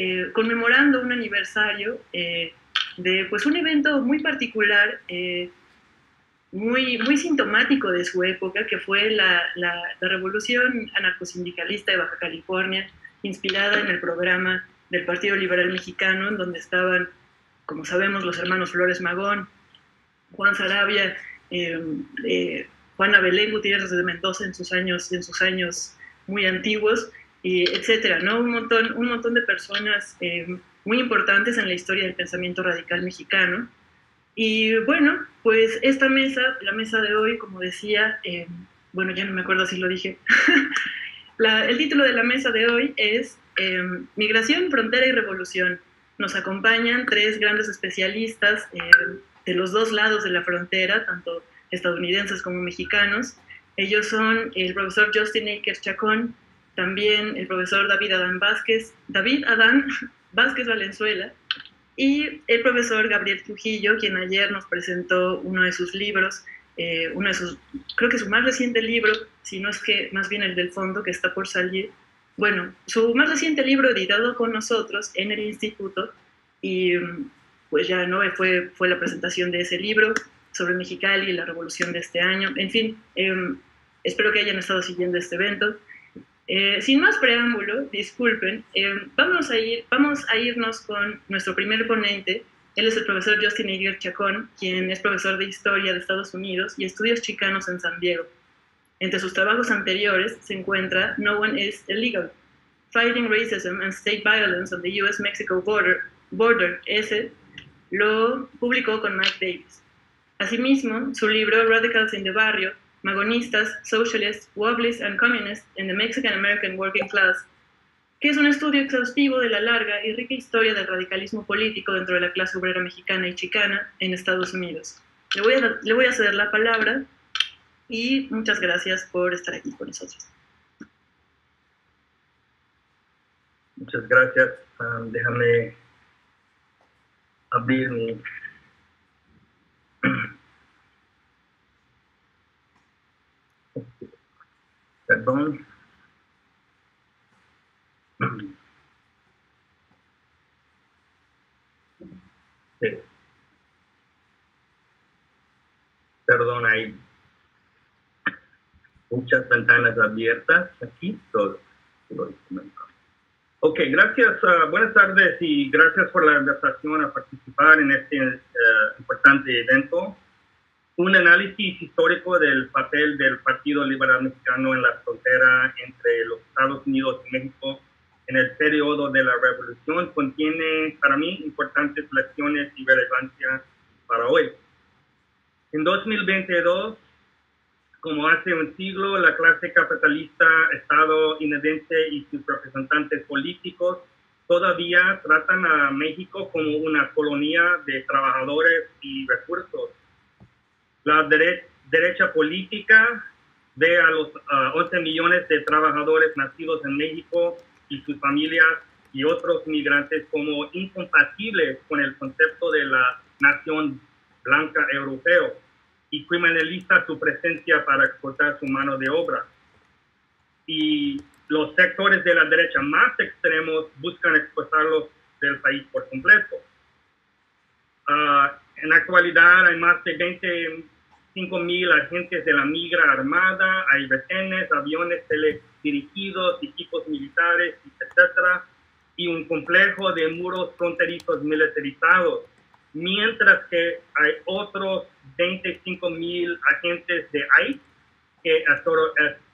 eh, conmemorando un aniversario eh, de pues, un evento muy particular, muy, muy sintomático de su época, que fue la, la, la revolución anarcosindicalista de Baja California, inspirada en el programa del Partido Liberal Mexicano, en donde estaban, como sabemos, los hermanos Flores Magón, Juan Sarabia, Juana Belén Gutiérrez de Mendoza en sus años, en sus años muy antiguos, y etcétera, ¿no? Un montón, un montón de personas eh, muy importantes en la historia del pensamiento radical mexicano. Y bueno, pues esta mesa, la mesa de hoy, como decía, eh, bueno, ya no me acuerdo si lo dije, el título de la mesa de hoy es eh, Migración, Frontera y Revolución. Nos acompañan tres grandes especialistas de los dos lados de la frontera, tanto estadounidenses como mexicanos. Ellos son el profesor Justin Akers Chacón, también el profesor David Adán Vázquez, David Adán Vázquez Valenzuela, y el profesor Gabriel Trujillo, quien ayer nos presentó uno de sus libros, eh, uno de sus, creo que su más reciente libro, si no es que más bien el del fondo que está por salir, bueno, su más reciente libro editado con nosotros en el instituto, y pues ya no fue, fue la presentación de ese libro, sobre Mexicali y la revolución de este año. En fin, em, espero que hayan estado siguiendo este evento. Eh, sin más preámbulo, disculpen, em, vamos, a ir, vamos a irnos con nuestro primer ponente. Él es el profesor Justin Aguirre Chacón, quien es profesor de Historia de Estados Unidos y Estudios Chicanos en San Diego. Entre sus trabajos anteriores se encuentra No One is Illegal, Fighting Racism and State Violence on the U.S.-Mexico Border, border. Ese lo publicó con Mike Davis. Asimismo, su libro Radicals in the Barrio, Magonistas, Socialists, Wobblies and Communists in the Mexican American Working Class, que es un estudio exhaustivo de la larga y rica historia del radicalismo político dentro de la clase obrera mexicana y chicana en Estados Unidos. Le voy a, le voy a ceder la palabra y muchas gracias por estar aquí con nosotros. Muchas gracias. Um, déjame abrir mi Perdón. Sí. Perdón, hay muchas ventanas abiertas aquí. Todo, ok, gracias. Uh, buenas tardes y gracias por la invitación a participar en este uh, importante evento un análisis histórico del papel del Partido Liberal Mexicano en la frontera entre los Estados Unidos y México en el periodo de la revolución contiene para mí importantes lecciones y relevancia para hoy. En 2022, como hace un siglo, la clase capitalista, Estado independiente y sus representantes políticos todavía tratan a México como una colonia de trabajadores y recursos la derecha política ve a los 11 millones de trabajadores nacidos en México y sus familias y otros migrantes como incompatibles con el concepto de la nación blanca europeo y criminaliza su presencia para exportar su mano de obra. Y los sectores de la derecha más extremos buscan expulsarlos del país por completo. Ah, en la actualidad hay más de 20 mil agentes de la migra armada, hay retenes, aviones teledirigidos, equipos militares, etcétera, y un complejo de muros fronterizos militarizados, mientras que hay otros 25 mil agentes de ICE que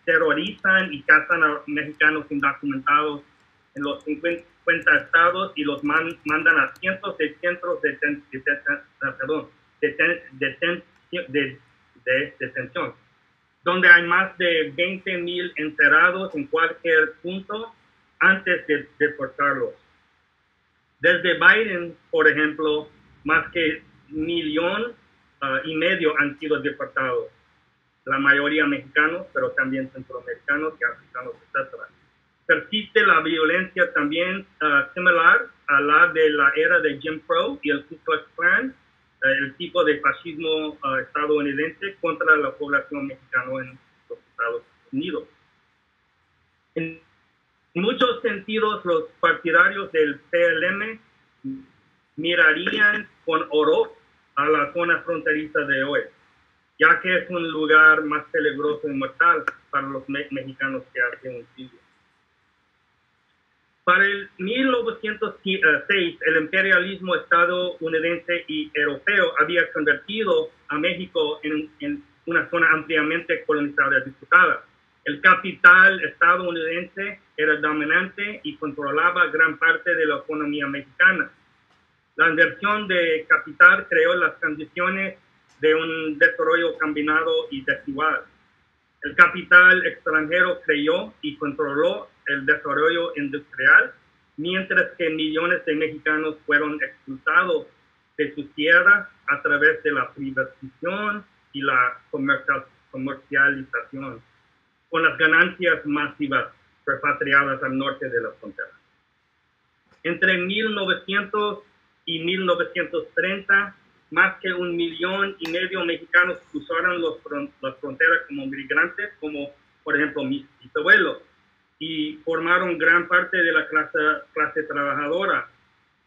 terrorizan y cazan a mexicanos indocumentados en los 50 estados y los mandan a cientos de centros de, de, de detención, donde hay más de 20 mil enterrados en cualquier punto antes de deportarlos. Desde Biden, por ejemplo, más que millón ah, y medio han sido deportados, la mayoría mexicanos, pero también centroamericanos y africanos, etc. Persiste la violencia también ah, similar a la de la era de Jim Crow y el Ku Klux Klan, el tipo de fascismo ah, estadounidense contra la población mexicana en los Estados Unidos. En muchos sentidos, los partidarios del PLM mirarían con horror a la zona fronteriza de hoy, ya que es un lugar más peligroso y mortal para los mexicanos que hace un siglo. Para el 1906, el imperialismo estadounidense y europeo había convertido a México en, en una zona ampliamente colonizada y disputada. El capital estadounidense era dominante y controlaba gran parte de la economía mexicana. La inversión de capital creó las condiciones de un desarrollo combinado y desigual. El capital extranjero creó y controló el desarrollo industrial, mientras que millones de mexicanos fueron expulsados de sus tierras a través de la privatización y la comercialización, con las ganancias masivas repatriadas al norte de la frontera. Entre 1900 y 1930, más que un millón y medio mexicanos cruzaron las fronteras como migrantes, como por ejemplo mis abuelos, y formaron gran parte de la clase, clase trabajadora,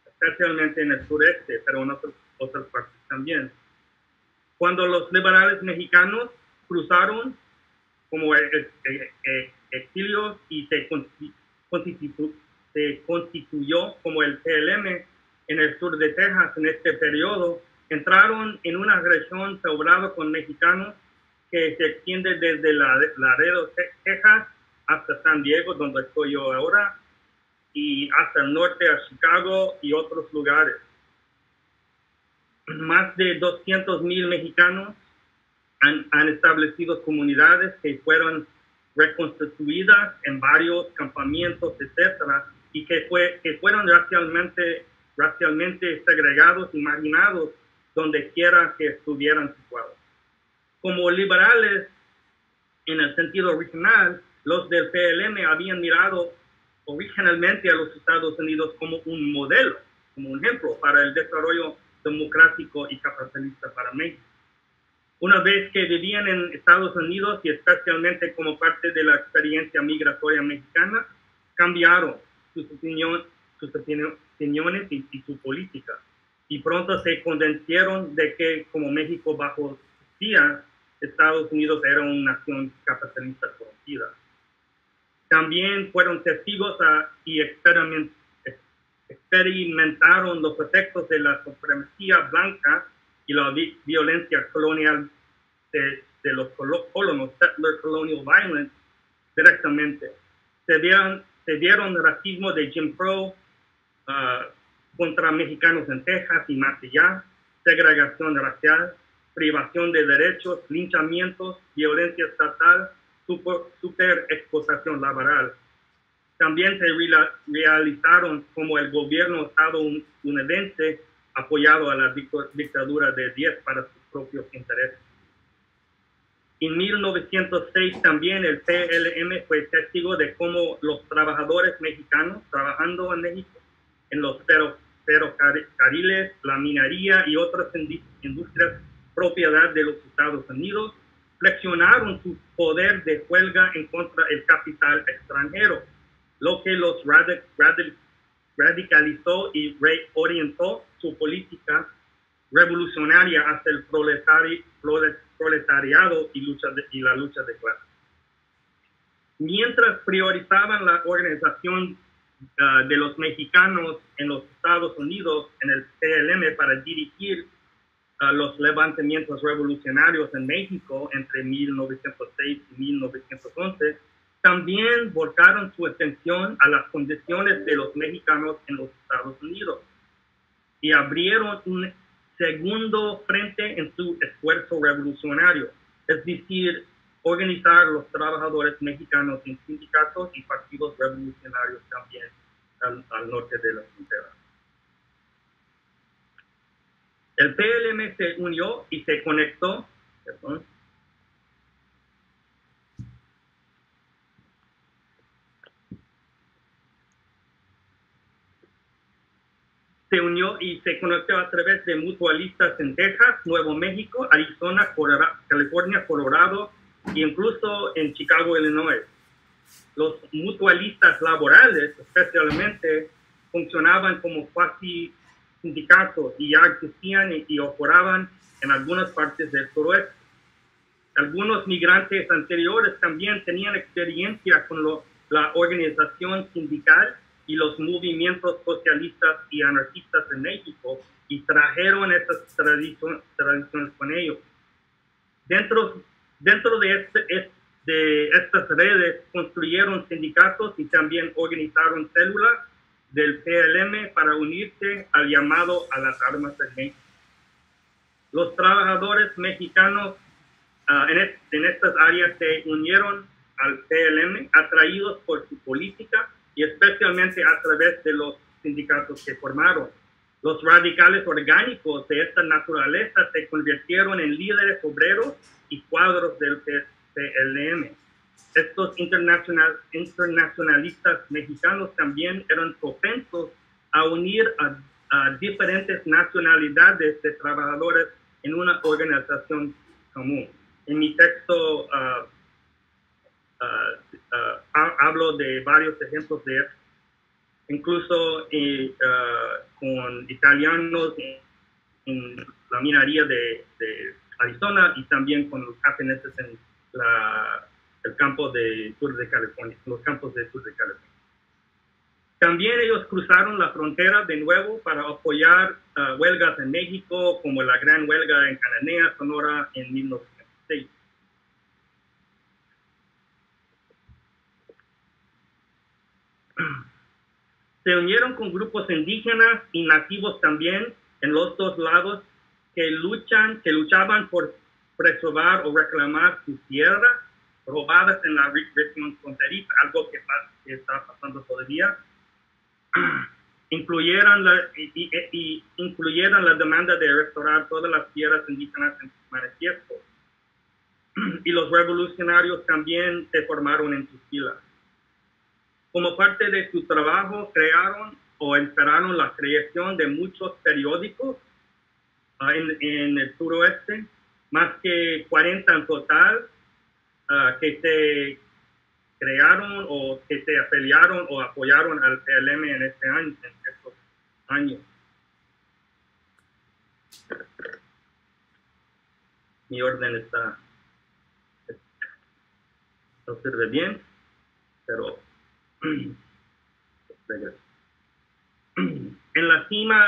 especialmente en el sureste, pero en otras, otras partes también. Cuando los liberales mexicanos cruzaron como exilios y se, constituyó como el PLM en el sur de Texas en este periodo, entraron en una región poblada con mexicanos que se extiende desde Laredo, Texas, hasta San Diego, donde estoy yo ahora, y hasta el norte a Chicago y otros lugares. Más de 200 mil mexicanos han, establecido comunidades que fueron reconstruidas en varios campamentos, etcétera, y que, fue, que fueron racialmente, racialmente segregados y marginados donde quiera que estuvieran situados. Como liberales, en el sentido original, los del PLM habían mirado originalmente a los Estados Unidos como un modelo, como un ejemplo para el desarrollo democrático y capitalista para México. Una vez que vivían en Estados Unidos y especialmente como parte de la experiencia migratoria mexicana, cambiaron sus, opinión, sus opiniones y, y, su política. Y pronto se convencieron de que como México bajo día, Estados Unidos era una nación capitalista corrompida. También fueron testigos a, y experimentaron los efectos de la supremacía blanca y la violencia colonial de, de los colonos, settler colonial violence, directamente. Se vieron, se vieron racismo de Jim Crow uh, contra mexicanos en Texas y más allá, segregación racial, privación de derechos, linchamientos, violencia estatal, super, explotación laboral. También se realizaron como el gobierno estadounidense apoyado a la dictadura de 10 para sus propios intereses. En 1906 también el PLM fue testigo de cómo los trabajadores mexicanos trabajando en México, en los ferrocarriles, la minería y otras industrias propiedad de los Estados Unidos, flexionaron su poder de huelga en contra del capital extranjero, lo que los radicalizó y reorientó su política revolucionaria hacia el proletariado y, lucha y la lucha de clase. Mientras priorizaban la organización uh, de los mexicanos en los Estados Unidos en el PLM para dirigir los levantamientos revolucionarios en México entre 1906 y 1911, también volcaron su atención a las condiciones de los mexicanos en los Estados Unidos y abrieron un segundo frente en su esfuerzo revolucionario, es decir, organizar los trabajadores mexicanos en sindicatos y partidos revolucionarios también al, al norte de la frontera. El PLM se unió y se conectó se unió y se conectó a través de mutualistas en Texas, Nuevo México, Arizona, California, Colorado e incluso en Chicago, Illinois. Los mutualistas laborales, especialmente, funcionaban como cuasi sindicatos y ya existían y, y operaban en algunas partes del suroeste. Algunos migrantes anteriores también tenían experiencia con la organización sindical y los movimientos socialistas y anarquistas en México y trajeron estas tradiciones, con ellos. Dentro, dentro de, este, de estas redes construyeron sindicatos y también organizaron células del PLM para unirse al llamado a las armas de México. Los trabajadores mexicanos uh, en, en, estas áreas se unieron al PLM atraídos por su política y especialmente a través de los sindicatos que formaron. Los radicales orgánicos de esta naturaleza se convirtieron en líderes obreros y cuadros del PLM. Estos internacional, internacionalistas mexicanos también eran propensos a unir a, diferentes nacionalidades de trabajadores en una organización común. En mi texto uh, uh, uh, hablo de varios ejemplos de esto, incluso eh, con italianos en, la minería de, de, Arizona y también con los japoneses en la el campo de sur de California, los campos de sur de California. También ellos cruzaron la frontera de nuevo para apoyar uh, huelgas en México, como la gran huelga en Cananea, Sonora, en 1906. Se unieron con grupos indígenas y nativos también en los dos lados que luchan, que luchaban por preservar o reclamar su tierra robadas en la región fronteriza, algo que, está pasando todavía, incluyeron la, y, incluyeron la demanda de restaurar todas las tierras indígenas en sus manifiestos. Y los revolucionarios también se formaron en sus filas. Como parte de su trabajo, crearon o esperaron la creación de muchos periódicos ah, en, en el suroeste, más que 40 en total, Ah, que se crearon o que se afiliaron o apoyaron al PLM en este año, en estos años. Mi orden está, no sirve bien, pero en la cima,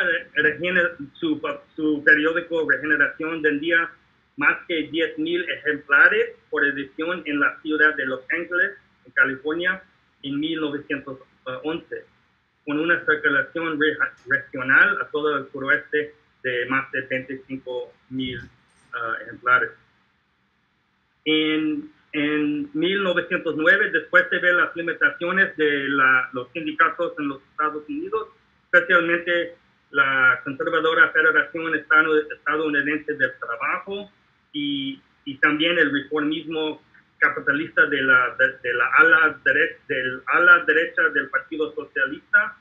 su, su periódico Regeneración del Día más que 10.000 ejemplares por edición en la ciudad de Los Ángeles, en California, en 1911, con una circulación regional a todo el suroeste de más de 25.000 ah, ejemplares. En, en 1909, después de ver las limitaciones de la, los sindicatos en los Estados Unidos, especialmente la conservadora Federación Estadounidense del Trabajo, y, y también el reformismo capitalista de la, de, la ala, del ala derecha del Partido Socialista,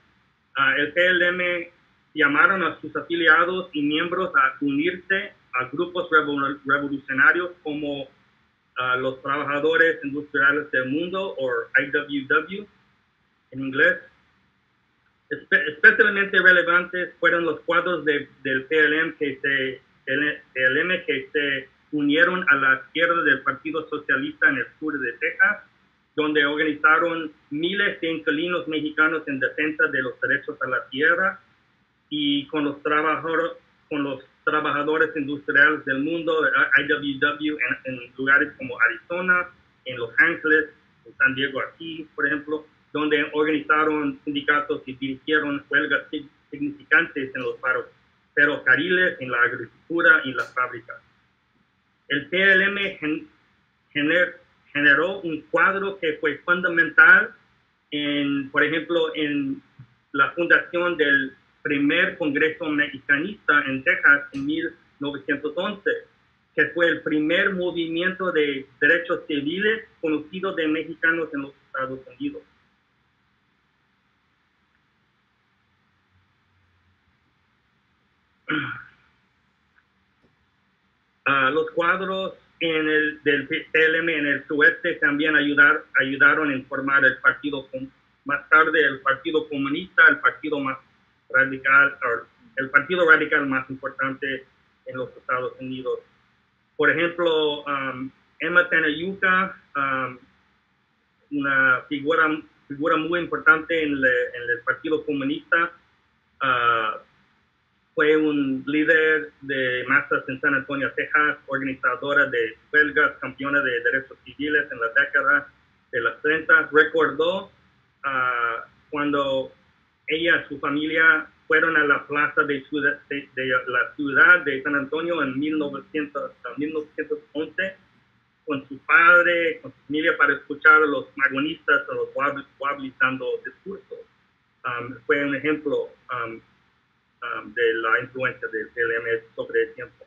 uh, el PLM llamaron a sus afiliados y miembros a unirse a grupos revolucionarios como uh, los Trabajadores Industriales del Mundo, o IWW en inglés. especialmente relevantes fueron los cuadros de, del PLM que se, PLM que se unieron a la izquierda del Partido Socialista en el sur de Texas, donde organizaron miles de inquilinos mexicanos en defensa de los derechos a la tierra y con los trabajadores, con los trabajadores industriales del mundo, IWW, en, en lugares como Arizona, en Los Ángeles, en San Diego aquí, por ejemplo, donde organizaron sindicatos y dirigieron huelgas significantes en los ferrocarriles, en la agricultura y las fábricas el PLM generó un cuadro que fue fundamental en, por ejemplo, en la fundación del primer Congreso Mexicanista en Texas en 1911, que fue el primer movimiento de derechos civiles conocido de mexicanos en los Estados Unidos. Los cuadros en el, del PLM en el sudeste también ayudar, ayudaron en formar el partido, más tarde el Partido Comunista, el partido más radical, el partido radical más importante en los Estados Unidos. Por ejemplo, um, Emma Tenayuca, um, una figura, figura muy importante en, el Partido Comunista, uh, fue un líder de masas en San Antonio, Texas, organizadora de huelgas, campeona de derechos civiles en la década de los 30. Recordó uh, cuando ella y su familia fueron a la plaza de, la ciudad de San Antonio en 1900, 1911 con su padre, con su familia para escuchar a los magonistas, a los wablis dando discursos. Um, fue un ejemplo um, um, de la influencia del PLM sobre el tiempo.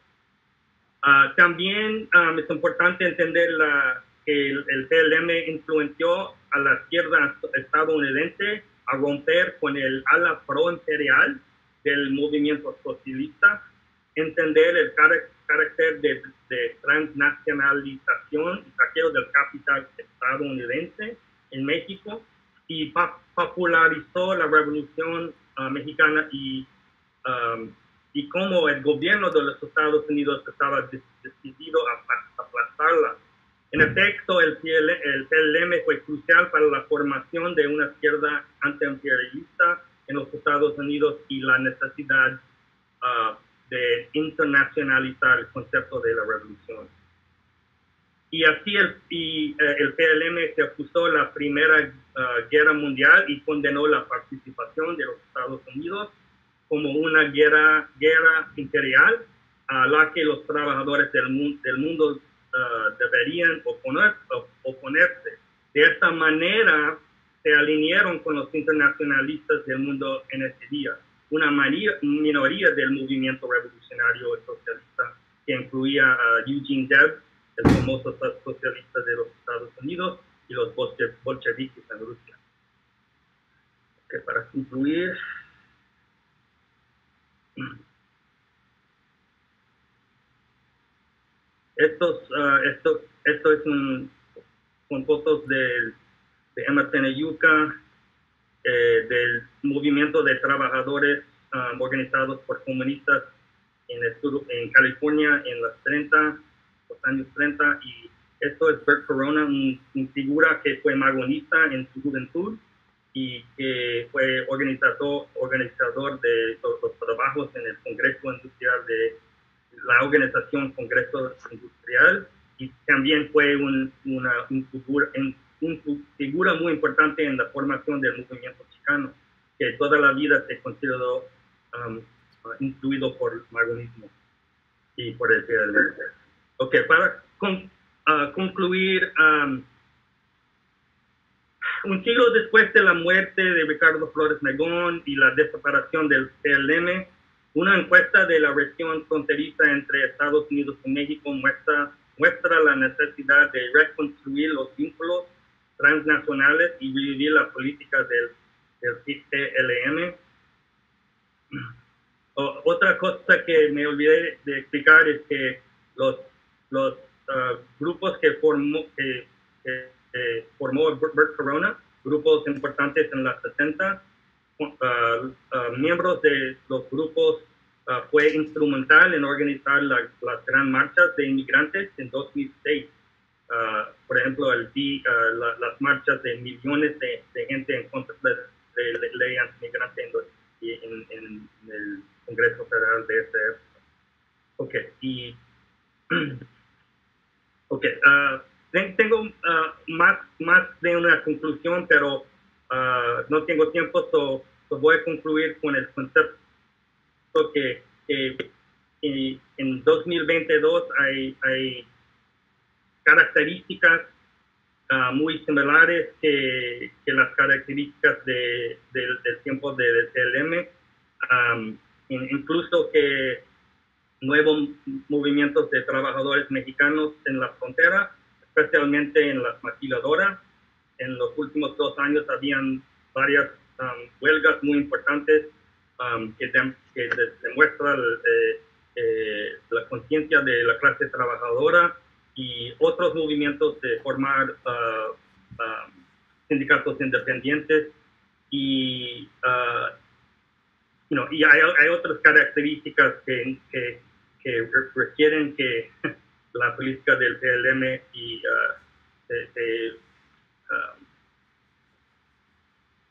Uh, también es importante entender la, que el, el PLM influenció a la izquierda estadounidense a romper con el ala pro-imperial del movimiento socialista, entender el carácter de, transnacionalización y saqueo del capital estadounidense en México y popularizó la revolución ah, mexicana y, um, y cómo el gobierno de los Estados Unidos estaba decidido a aplastarla en efecto, el, el PLM fue crucial para la formación de una izquierda antiimperialista en los Estados Unidos y la necesidad uh, de internacionalizar el concepto de la revolución. Y así el, y, eh, el PLM se opuso a la Primera uh, Guerra Mundial y condenó la participación de los Estados Unidos como una guerra, guerra imperial a la que los trabajadores del, mundo, del mundo Uh, deberían oponer, oponerse. De esta manera se alinearon con los internacionalistas del mundo en ese día. Una minoría del movimiento revolucionario socialista que incluía a Eugene Debs, el famoso socialista de los Estados Unidos, y los bolcheviques en Rusia. para concluir, estos, uh, esto, esto es un, con fotos de, de Emma Teneyuca, eh, del movimiento de trabajadores um, organizados por comunistas en, el en California en los 30, los años 30, y esto es Bert Corona, una figura que fue magonista en su juventud y que fue organizador, organizador de los trabajos en el Congreso Industrial de la organización Congreso Industrial y también fue una, figura, figura, muy importante en la formación del movimiento chicano, que toda la vida se consideró um, influido por el magonismo y por el PLN. Ok, para uh, concluir, um, un siglo después de la muerte de Ricardo Flores Megón y la desaparición del PLM, una encuesta de la región fronteriza entre Estados Unidos y México muestra, muestra la necesidad de reconstruir los vínculos transnacionales y vivir la política del, del otra cosa que me olvidé de explicar es que los, los uh, grupos que formó, que, formó Bert Corona, grupos importantes en las 60, Uh, uh, miembros de los grupos uh, fue instrumental en organizar las gran marchas de inmigrantes en 2006. por ejemplo, el, las marchas de millones de, gente en contra de, la ley antimigrante en, en, el Congreso Federal de ese Ok, y... ok, tengo más, más de una conclusión, pero no tengo tiempo, so voy a concluir con el concepto que, en 2022 hay, hay características ah, muy similares que, que, las características de, del tiempo de, del TLM, incluso que nuevos movimientos de trabajadores mexicanos en la frontera, especialmente en las maquiladoras. En los últimos dos años habían varias Um, huelgas muy importantes um, que, demuestran eh, eh, la conciencia de la clase trabajadora y otros movimientos de formar sindicatos independientes y, y hay, hay, otras características que, que, que, requieren que la política del PLM y, se,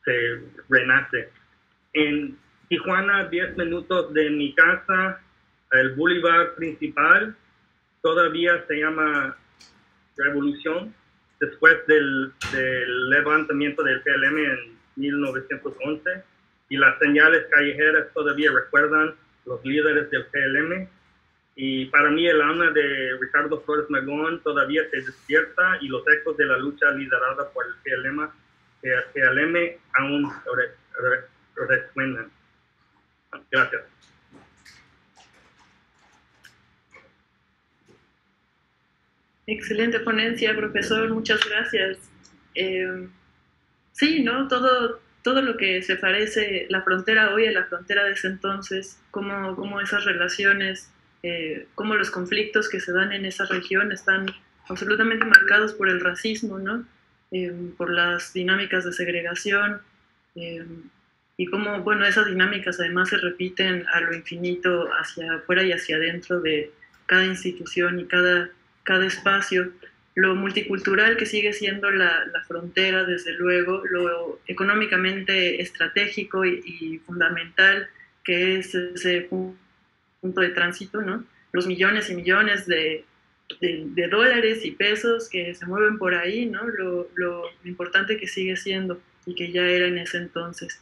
se renace. En Tijuana, 10 minutos de mi casa, el boulevard principal todavía se llama Revolución, después del levantamiento del PLM en 1911, y las señales callejeras todavía recuerdan los líderes del PLM. Y para mí el alma de Ricardo Flores Magón todavía se despierta y los ecos de la lucha liderada por el PLM, PLM aún resuenan. Gracias. Excelente ponencia, profesor. Muchas gracias. Eh, sí, ¿no? Todo, todo lo que se parece la frontera hoy a la frontera de ese entonces, cómo, cómo esas relaciones, eh, cómo los conflictos que se dan en esa región están absolutamente marcados por el racismo, ¿no? Eh, por las dinámicas de segregación, y cómo, bueno, esas dinámicas además se repiten a lo infinito hacia afuera y hacia adentro de cada institución y cada, cada espacio. Lo multicultural que sigue siendo la, la frontera, desde luego, lo económicamente estratégico y, fundamental que es ese punto de tránsito, ¿no? Los millones y millones de, de, de, dólares y pesos que se mueven por ahí, ¿no? Lo, lo, importante que sigue siendo y que ya era en ese entonces.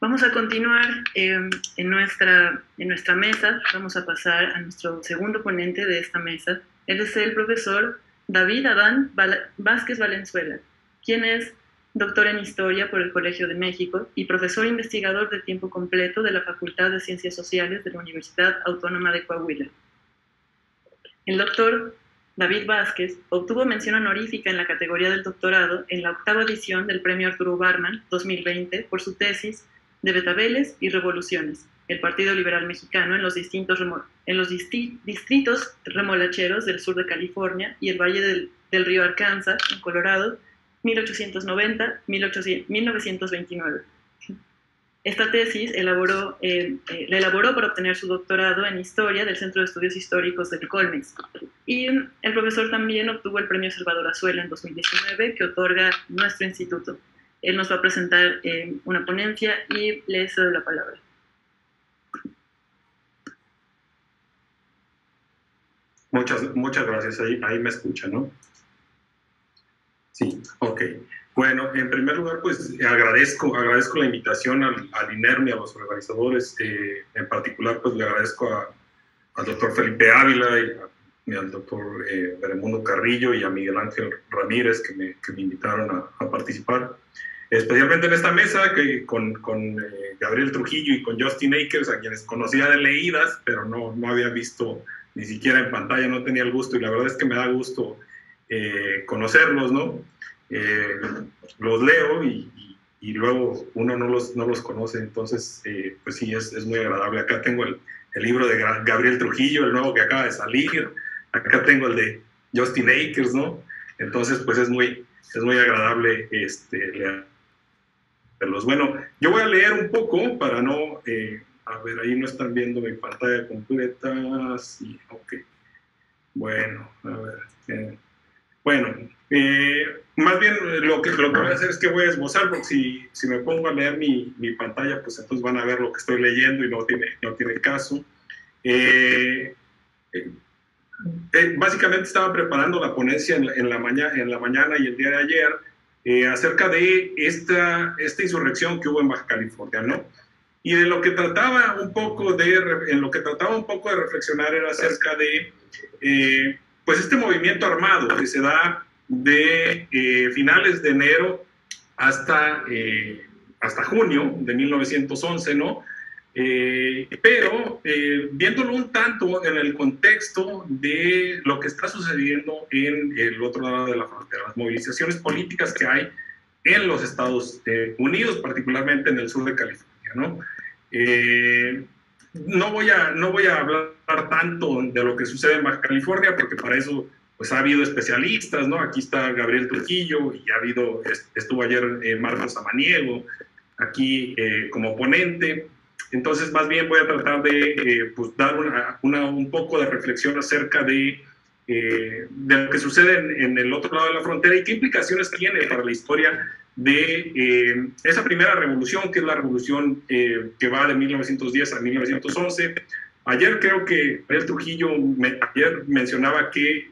Vamos a continuar em, en, nuestra, en nuestra mesa, vamos a pasar a nuestro segundo ponente de esta mesa. Él es el profesor David Adán Vázquez Valenzuela, quien es doctor en Historia por el Colegio de México y profesor investigador de tiempo completo de la Facultad de Ciencias Sociales de la Universidad Autónoma de Coahuila. El doctor David Vázquez obtuvo mención honorífica en la categoría del doctorado en la octava edición del Premio Arturo Barman 2020 por su tesis de betabeles y revoluciones, el Partido Liberal Mexicano en los, distintos en los distritos remolacheros del sur de California y el Valle del, Río Arkansas, en Colorado, 1890-1929. Esta tesis elaboró, eh, eh, la elaboró para obtener su doctorado en Historia del Centro de Estudios Históricos del Colmex. Y el profesor también obtuvo el Premio Salvador Azuela en 2019 que otorga nuestro instituto. Él nos va a presentar eh, una ponencia y le cedo la palabra. Muchas, muchas gracias. Ahí, ahí me escucha, ¿no? Sí, ok. Bueno, en primer lugar, pues agradezco, agradezco la invitación al, al INERM y a los organizadores. Eh, en particular, pues le agradezco al doctor Felipe Ávila y, al doctor eh, Beremundo Carrillo y a Miguel Ángel Ramírez que me, que me invitaron a, a participar especialmente en esta mesa que con, con eh, Gabriel Trujillo y con Justin Akers, a quienes conocía de leídas, pero no, no había visto ni siquiera en pantalla, no tenía el gusto y la verdad es que me da gusto eh, conocerlos, ¿no? Eh, los leo y, luego uno no los, no los conoce, entonces pues sí, es, es, muy agradable. Acá tengo el, el, libro de Gabriel Trujillo, el nuevo que acaba de salir, acá tengo el de Justin Akers, ¿no? Entonces pues es muy, es muy agradable este, leer bueno, yo voy a leer un poco para no, eh, a ver, ahí no están viendo mi pantalla completa, sí, ok. Bueno, a ver. Eh, bueno, eh, más bien lo que, lo que voy a hacer es que voy a esbozar, porque si, si me pongo a leer mi, mi, pantalla, pues entonces van a ver lo que estoy leyendo y no tiene, no tiene caso. básicamente estaba preparando la ponencia en en la, mañana, en la mañana y el día de ayer eh, acerca de esta, esta insurrección que hubo en Baja California, ¿no? Y de lo que trataba un poco de, en lo que trataba un poco de reflexionar era acerca de, eh, pues este movimiento armado que se da de eh, finales de enero hasta, hasta junio de 1911, ¿no? Eh, pero eh, viéndolo un tanto en el contexto de lo que está sucediendo en el otro lado de la frontera, las movilizaciones políticas que hay en los Estados eh, Unidos, particularmente en el sur de California, ¿no? No, voy a, no voy a hablar tanto de lo que sucede en Baja California, porque para eso pues ha habido especialistas, ¿no? Aquí está Gabriel Trujillo y ha habido, estuvo ayer eh, Marcos Samaniego aquí eh, como ponente. Entonces, más bien voy a tratar de eh, pues, dar una, un poco de reflexión acerca de, de lo que sucede en, el otro lado de la frontera y qué implicaciones tiene para la historia de esa primera revolución, que es la revolución que va de 1910 a 1911. Ayer creo que Gabriel Trujillo ayer mencionaba que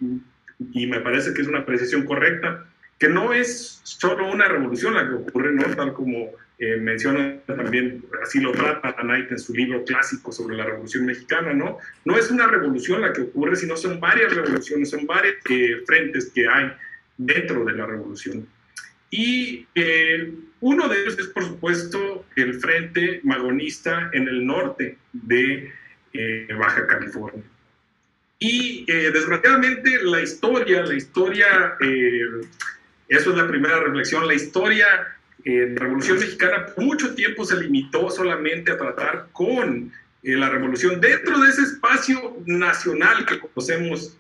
y me parece que es una apreciación correcta, que no es solo una revolución la que ocurre, ¿no? tal como eh, menciona también, así lo trata Knight en su libro clásico sobre la Revolución Mexicana, ¿no? No es una revolución la que ocurre, sino son varias revoluciones, son varios eh, frentes que hay dentro de la revolución. Y eh, uno de ellos es, por supuesto, el frente magonista en el norte de Baja California. Y eh, desgraciadamente la historia, la historia, eh, eso es la primera reflexión, la historia eh, de la Revolución Mexicana mucho tiempo se limitó solamente a tratar con la revolución dentro de ese espacio nacional que conocemos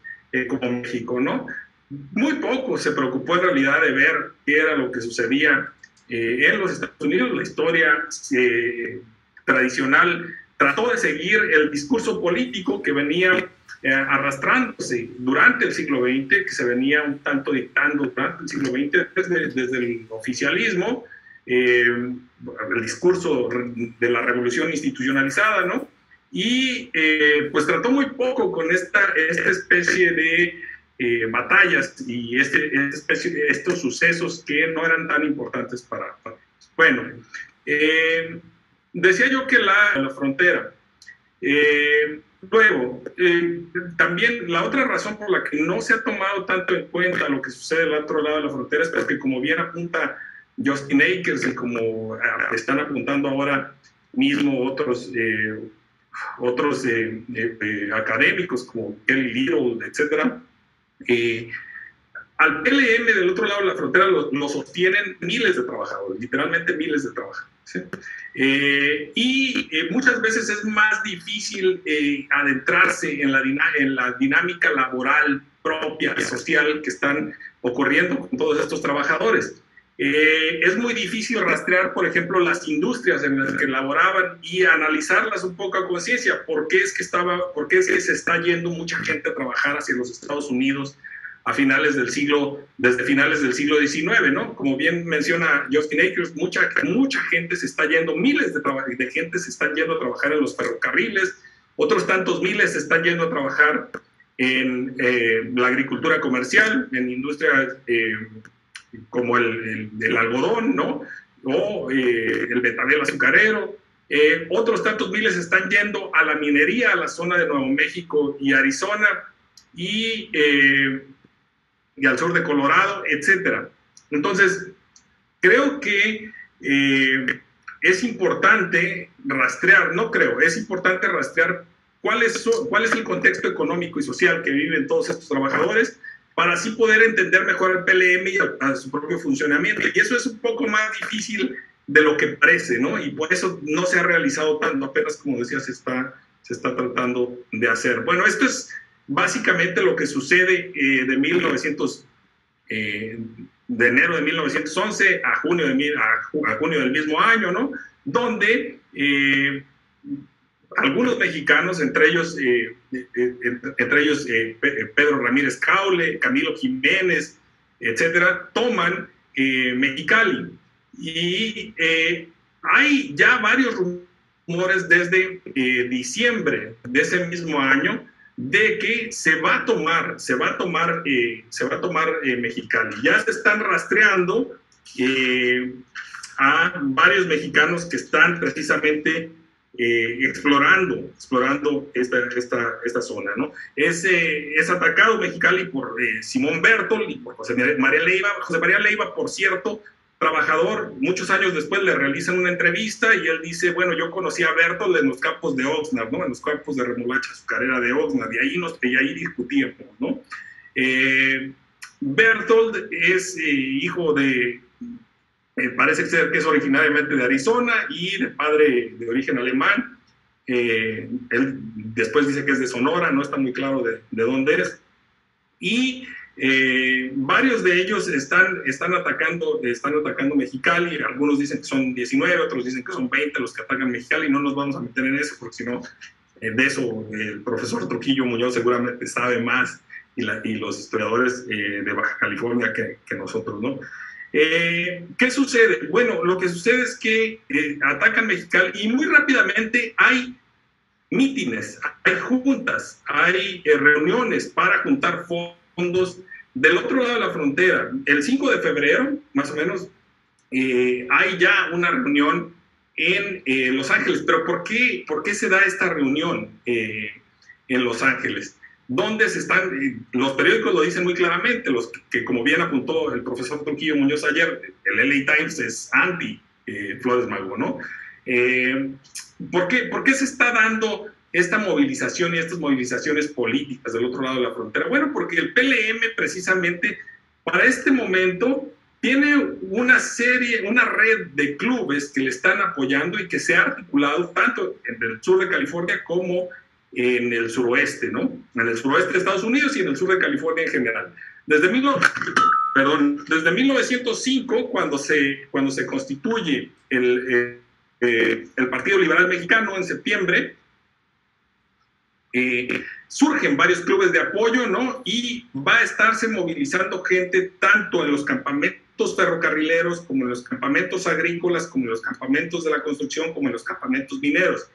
como México, ¿no? Muy poco se preocupó en realidad de ver qué era lo que sucedía en los Estados Unidos, la historia tradicional trató de seguir el discurso político que venía eh, arrastrándose durante el siglo XX, que se venía un tanto dictando durante el siglo XX desde, desde el oficialismo, eh, el discurso de la revolución institucionalizada, ¿no? Y eh, pues trató muy poco con esta, esta especie de batallas y este, de estos sucesos que no eran tan importantes para, para Bueno, decía yo que la, la frontera Luego, eh, también la otra razón por la que no se ha tomado tanto en cuenta lo que sucede al otro lado de la frontera es porque, como bien apunta Justin Akers y como ah, están apuntando ahora mismo otros, eh, otros eh, académicos como Kelly Little, etcétera, al PLM del otro lado de la frontera lo, sostienen miles de trabajadores, literalmente miles de trabajadores. Eh, y eh, muchas veces es más difícil eh, adentrarse en la, en la dinámica laboral propia, social que están ocurriendo con todos estos trabajadores. Es muy difícil rastrear, por ejemplo, las industrias en las que laboraban y analizarlas un poco a conciencia. ¿Por qué es que estaba, por qué es que se está yendo mucha gente a trabajar hacia los Estados Unidos? a finales del siglo, desde finales del siglo XIX, ¿no? Como bien menciona Justin Akers, mucha, mucha gente se está yendo, miles de, de gente se están yendo a trabajar en los ferrocarriles, otros tantos miles se están yendo a trabajar en eh, la agricultura comercial, en industrias eh, como el, el, algodón, ¿no? O eh, el betabel azucarero. otros tantos miles están yendo a la minería, a la zona de Nuevo México y Arizona. Y y al sur de Colorado, etcétera. Entonces, creo que eh, es importante rastrear, no creo, es importante rastrear cuál es, cuál es el contexto económico y social que viven todos estos trabajadores para así poder entender mejor el PLM y su propio funcionamiento. Y eso es un poco más difícil de lo que parece, ¿no? Y por eso no se ha realizado tanto, apenas como decía, se está, se está tratando de hacer. Bueno, esto es básicamente lo que sucede eh, de 1900, eh, de enero de 1911 a junio, de, a, junio del mismo año, ¿no? Donde eh, algunos mexicanos, entre ellos, entre ellos Pedro Ramírez Caule, Camilo Jiménez, etcétera, toman Mexicali. Y hay ya varios rumores desde diciembre de ese mismo año de que se va a tomar, se va a tomar, eh, se va a tomar eh, Mexicali. Ya se están rastreando eh, a varios mexicanos que están precisamente explorando, explorando esta, esta, esta zona, ¿no? Es, es atacado Mexicali por Simón Bertol y por José María Leiva. José María Leiva, por cierto, trabajador, muchos años después le realizan una entrevista y él dice, bueno, yo conocí a Bertolt en los campos de Oxnard, ¿no? En los campos de remolacha azucarera de Oxnard, y ahí, nos, y ahí discutíamos, ¿no? Eh, Bertolt es eh, hijo de, eh, parece ser que es originariamente de Arizona y de padre de origen alemán. él después dice que es de Sonora, no está muy claro de, de dónde es. y eh, varios de ellos están, están, atacando, están atacando Mexicali, algunos dicen que son 19, otros dicen que son 20 los que atacan Mexicali, no nos vamos a meter en eso porque si no, eh, de eso el profesor Trujillo Muñoz seguramente sabe más y, los historiadores eh, de Baja California que, que nosotros, ¿no? ¿Qué sucede? Bueno, lo que sucede es que atacan Mexicali y muy rápidamente hay mítines, hay juntas, hay reuniones para juntar fondos del otro lado de la frontera, el 5 de febrero, más o menos, eh, hay ya una reunión en eh, Los Ángeles. Pero ¿por qué, ¿por qué se da esta reunión eh, en Los Ángeles? ¿Dónde se están? Los periódicos lo dicen muy claramente, los que, como bien apuntó el profesor Trujillo Muñoz ayer, el LA Times es anti Flores Mago, ¿no? ¿por, qué, ¿Por qué se está dando esta movilización y estas movilizaciones políticas del otro lado de la frontera? Bueno, porque el PLM precisamente para este momento tiene una serie, una red de clubes que le están apoyando y que se ha articulado tanto en el sur de California como en el suroeste, ¿no? En el suroeste de Estados Unidos y en el sur de California en general. Desde, perdón, desde 1905, cuando se, cuando se constituye el, eh, eh, el Partido Liberal Mexicano en septiembre, eh, surgen varios clubes de apoyo, ¿no? Y va a estarse movilizando gente tanto en los campamentos ferrocarrileros, como en los campamentos agrícolas, como en los campamentos de la construcción, como en los campamentos mineros.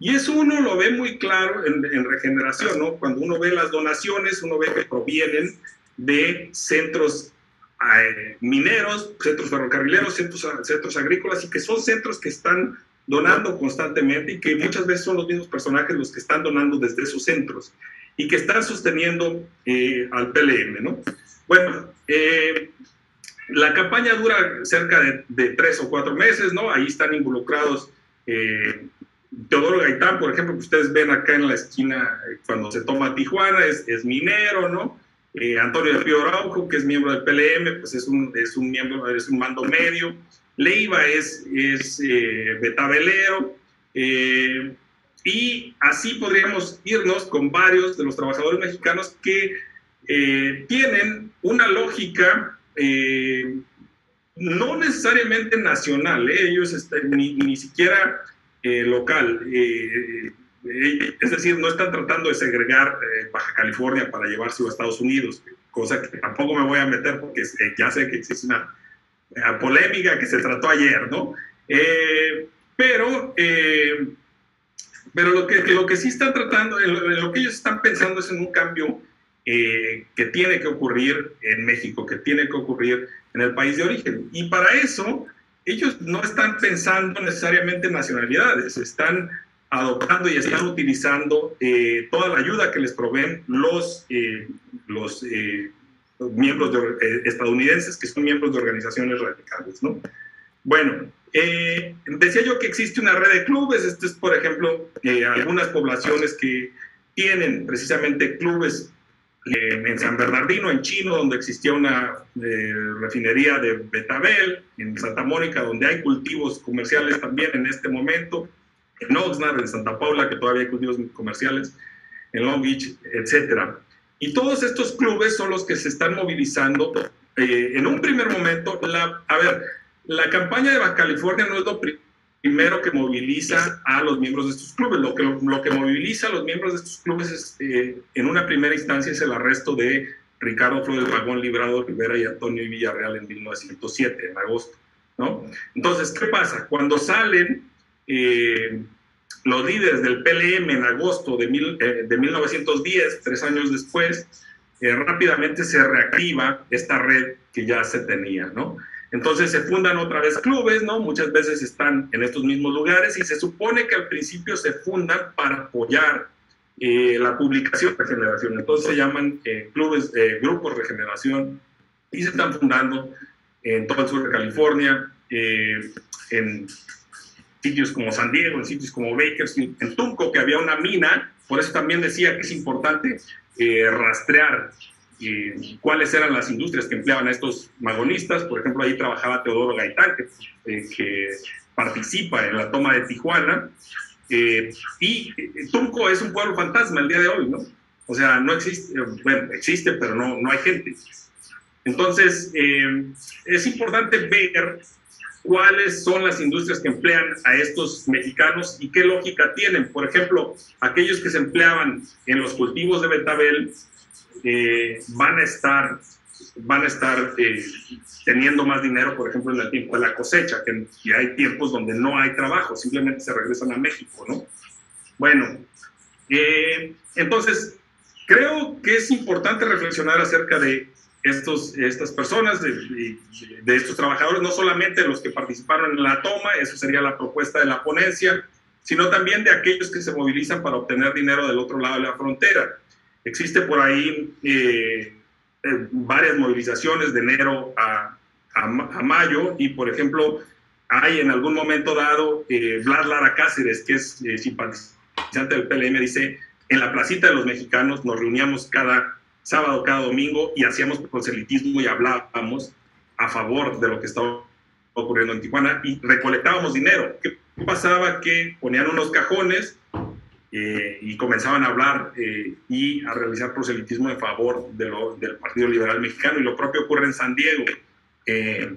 Y eso uno lo ve muy claro en, regeneración, ¿no? Cuando uno ve las donaciones, uno ve que provienen de centros eh, mineros, centros ferrocarrileros, centros, centros agrícolas, y que son centros que están donando constantemente y que muchas veces son los mismos personajes los que están donando desde sus centros y que están sosteniendo eh, al PLM, ¿no? Bueno, eh, la campaña dura cerca de, tres o cuatro meses, ¿no? Ahí están involucrados eh, Teodoro Gaitán, por ejemplo, que ustedes ven acá en la esquina cuando se toma Tijuana, es, es minero, ¿no? Antonio de Pío Araujo, que es miembro del PLM, pues es un, es un miembro, es un mando medio. Leiva es, es eh, betabelero, eh, y así podríamos irnos con varios de los trabajadores mexicanos que eh, tienen una lógica no necesariamente nacional, ellos están, ni, ni, siquiera local. es decir, no están tratando de segregar Baja California para llevarse a Estados Unidos, cosa que tampoco me voy a meter porque ya sé que existe una polémica que se trató ayer, ¿no? Eh, pero, eh, pero lo, que, lo que sí están tratando, lo que ellos están pensando es en un cambio eh, que tiene que ocurrir en México, que tiene que ocurrir en el país de origen. Y para eso, ellos no están pensando necesariamente en nacionalidades, están adoptando y están utilizando toda la ayuda que les proveen los, los miembros de, eh, estadounidenses que son miembros de organizaciones radicales, ¿no? Bueno, eh, decía yo que existe una red de clubes, esto es, por ejemplo, eh, algunas poblaciones que tienen precisamente clubes en San Bernardino, en Chino, donde existía una refinería de Betabel, en Santa Mónica, donde hay cultivos comerciales también en este momento, en Oxnard, en Santa Paula, que todavía hay cultivos comerciales, en Long Beach, etcétera. Y todos estos clubes son los que se están movilizando. Eh, en un primer momento, la, a ver, la campaña de Baja California no es lo primero que moviliza a los miembros de estos clubes. Lo que, lo que moviliza a los miembros de estos clubes es, eh, en una primera instancia es el arresto de Ricardo Flores Magón Librado Rivera y Antonio Villarreal en 1907, en agosto. ¿no? Entonces, ¿qué pasa? Cuando salen... Eh, los líderes del PLM en agosto de, eh, de 1910, tres años después, eh, rápidamente se reactiva esta red que ya se tenía, ¿no? Entonces se fundan otra vez clubes, ¿no? Muchas veces están en estos mismos lugares y se supone que al principio se fundan para apoyar eh, la publicación de regeneración. Entonces se llaman clubes, grupos de regeneración y se están fundando en todo el sur de California, en sitios como San Diego, en sitios como Bakersfield, en Tunco, que había una mina, por eso también decía que es importante eh, rastrear eh, cuáles eran las industrias que empleaban a estos magonistas. Por ejemplo, ahí trabajaba Teodoro Gaitán, que, eh, participa en la toma de Tijuana. y Tunco es un pueblo fantasma el día de hoy, ¿no? O sea, no existe, bueno, existe, pero no, no hay gente. Entonces, eh, es importante ver cuáles son las industrias que emplean a estos mexicanos y qué lógica tienen. Por ejemplo, aquellos que se empleaban en los cultivos de betabel eh, van a estar, van a estar eh, teniendo más dinero, por ejemplo, en el tiempo de la cosecha, que, hay tiempos donde no hay trabajo, simplemente se regresan a México, ¿no? Bueno, eh, entonces, creo que es importante reflexionar acerca de estos, estas personas, de, de, estos trabajadores, no solamente los que participaron en la toma, eso sería la propuesta de la ponencia, sino también de aquellos que se movilizan para obtener dinero del otro lado de la frontera. Existe por ahí eh, eh, varias movilizaciones de enero a, mayo y, por ejemplo, hay en algún momento dado, eh, Vlad Lara Cáceres, que es eh, simpatizante del PLM, dice, en la placita de los mexicanos nos reuníamos cada sábado, cada domingo y hacíamos proselitismo y hablábamos a favor de lo que estaba ocurriendo en Tijuana y recolectábamos dinero. ¿Qué pasaba? Que ponían unos cajones eh, y comenzaban a hablar eh, y a realizar proselitismo en favor de lo, del Partido Liberal Mexicano y lo propio ocurre en San Diego. Eh,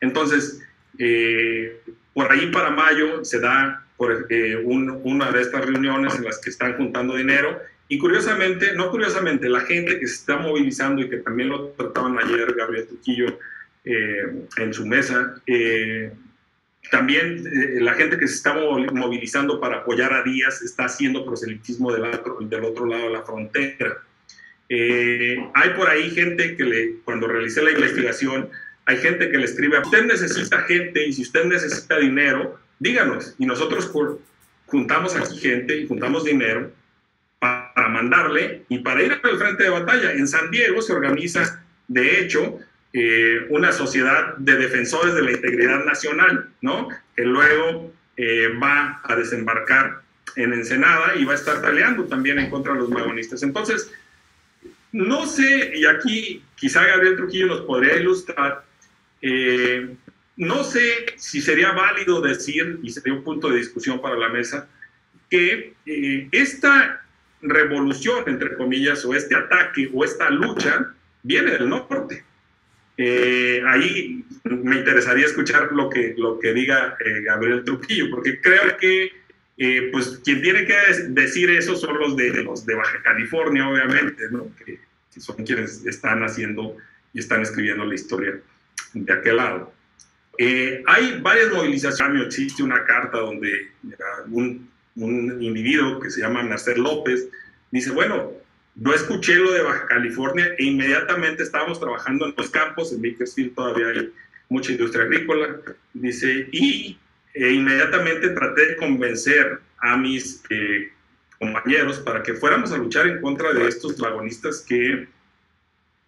entonces, eh, por ahí para mayo se da por, un, una de estas reuniones en las que están juntando dinero y curiosamente, no curiosamente, la gente que se está movilizando y que también lo trataban ayer Gabriel Trujillo eh, en su mesa, eh, también eh, la gente que se está movilizando para apoyar a Díaz está haciendo proselitismo del otro, del otro lado de la frontera. Eh, hay por ahí gente que le, cuando realicé la investigación, hay gente que le escribe, usted necesita gente y si usted necesita dinero, díganos. Y nosotros juntamos aquí gente y juntamos dinero para mandarle y para ir al frente de batalla. En San Diego se organiza, de hecho, eh, una sociedad de defensores de la integridad nacional, ¿no? Que luego eh, va a desembarcar en Ensenada y va a estar taleando también en contra de los magonistas. Entonces, no sé, y aquí quizá Gabriel Trujillo nos podría ilustrar, eh, no sé si sería válido decir, y sería un punto de discusión para la mesa, que eh, esta revolución, entre comillas, o este ataque o esta lucha viene del norte. Eh, ahí me interesaría escuchar lo que, lo que diga eh, Gabriel Trujillo, porque creo que eh, pues quien tiene que decir eso son los de, los de Baja California, obviamente, ¿no? que, que son quienes están haciendo y están escribiendo la historia de aquel lado. Eh, hay varias movilizaciones, existe una carta donde un, un individuo que se llama Nacer López dice, bueno, no escuché lo de Baja California e inmediatamente estábamos trabajando en los campos, en Bakersfield todavía hay mucha industria agrícola, dice, y e inmediatamente traté de convencer a mis eh, compañeros para que fuéramos a luchar en contra de estos vagonistas que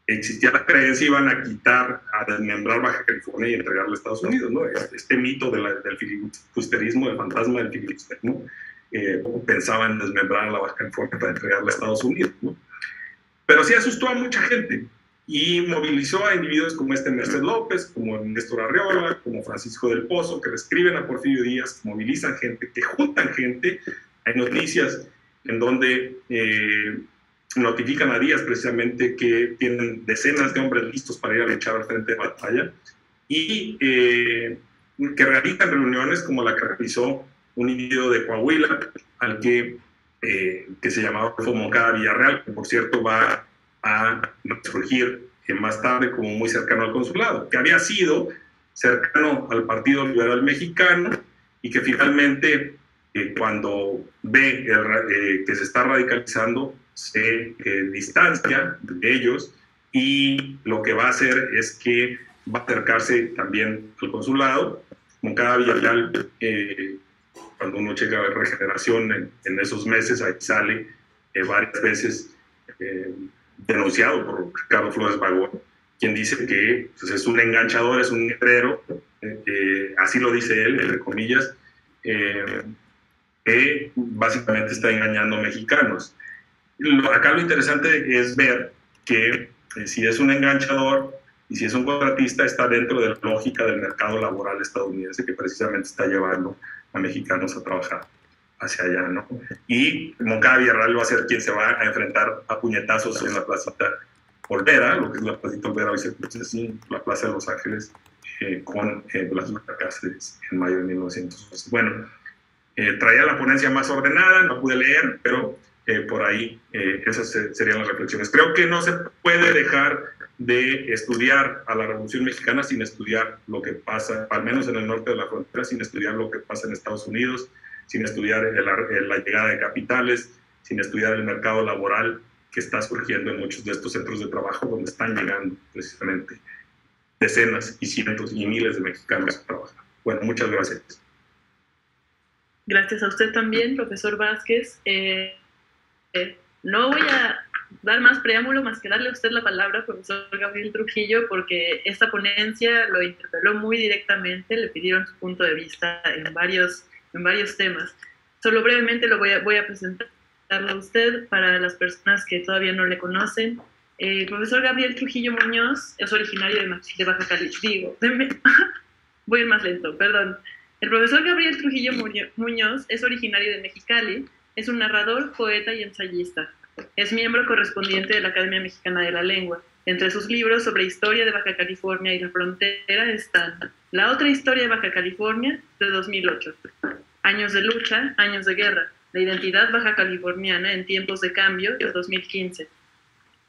existía la creencia iban a quitar, a desmembrar Baja California y entregarle a Estados Unidos, ¿no? Este, este mito del filibusterismo, del fantasma del filibusterismo, eh, pensaban desmembrar a la Baja California para entregarla a Estados Unidos. ¿no? Pero sí asustó a mucha gente y movilizó a individuos como este Néstor López, como Néstor Arreola, como Francisco del Pozo, que escriben a Porfirio Díaz, que movilizan gente, que juntan gente. Hay noticias en donde eh, notifican a Díaz precisamente que tienen decenas de hombres listos para ir a luchar al frente de batalla y eh, que realizan reuniones como la que realizó un individuo de Coahuila, al que, eh, que se llamaba Rodolfo Moncada Villarreal, que por cierto va a surgir más tarde como muy cercano al consulado, que había sido cercano al Partido Liberal Mexicano y que finalmente eh, cuando ve eh, que se está radicalizando se eh, distancia de ellos y lo que va a hacer es que va a acercarse también al consulado. Moncada Villarreal eh, cuando uno checa regeneración en, en, esos meses, ahí sale eh, varias veces eh, denunciado por Ricardo Flores Bagón, quien dice que pues, es un enganchador, es un guerrero, eh, así lo dice él, entre comillas, eh, que básicamente está engañando mexicanos. Lo, acá lo interesante es ver que eh, si es un enganchador y si es un contratista, está dentro de la lógica del mercado laboral estadounidense que precisamente está llevando a mexicanos a trabajar hacia allá, ¿no? Y Moncada Villarreal va a ser quien se va a enfrentar a puñetazos en la placita Olvera, lo que es la placita Olvera, hoy se la Plaza de Los Ángeles, eh, con eh, Blas Cáceres en mayo de 1911. Bueno, eh, traía la ponencia más ordenada, no pude leer, pero eh, por ahí esas serían las reflexiones. Creo que no se puede dejar de estudiar a la Revolución Mexicana sin estudiar lo que pasa, al menos en el norte de la frontera, sin estudiar lo que pasa en Estados Unidos, sin estudiar la llegada de capitales, sin estudiar el mercado laboral que está surgiendo en muchos de estos centros de trabajo donde están llegando precisamente decenas y cientos y miles de mexicanos a trabajar. Bueno, muchas gracias. Gracias a usted también, profesor Vázquez. Eh, eh, no voy a dar más preámbulo más que darle a usted la palabra, profesor Gabriel Trujillo, porque esta ponencia lo interpeló muy directamente, le pidieron su punto de vista en varios, en varios temas. Solo brevemente lo voy a, voy a a usted para las personas que todavía no le conocen. el profesor Gabriel Trujillo Muñoz es originario de, de Baja California. voy a ir más lento, perdón. El profesor Gabriel Trujillo Muñoz es originario de Mexicali, es un narrador, poeta y ensayista. Es miembro correspondiente de la Academia Mexicana de la Lengua. Entre sus libros sobre historia de Baja California y la frontera están La otra historia de Baja California, de 2008, Años de lucha, años de guerra, la identidad baja californiana en tiempos de cambio, de 2015,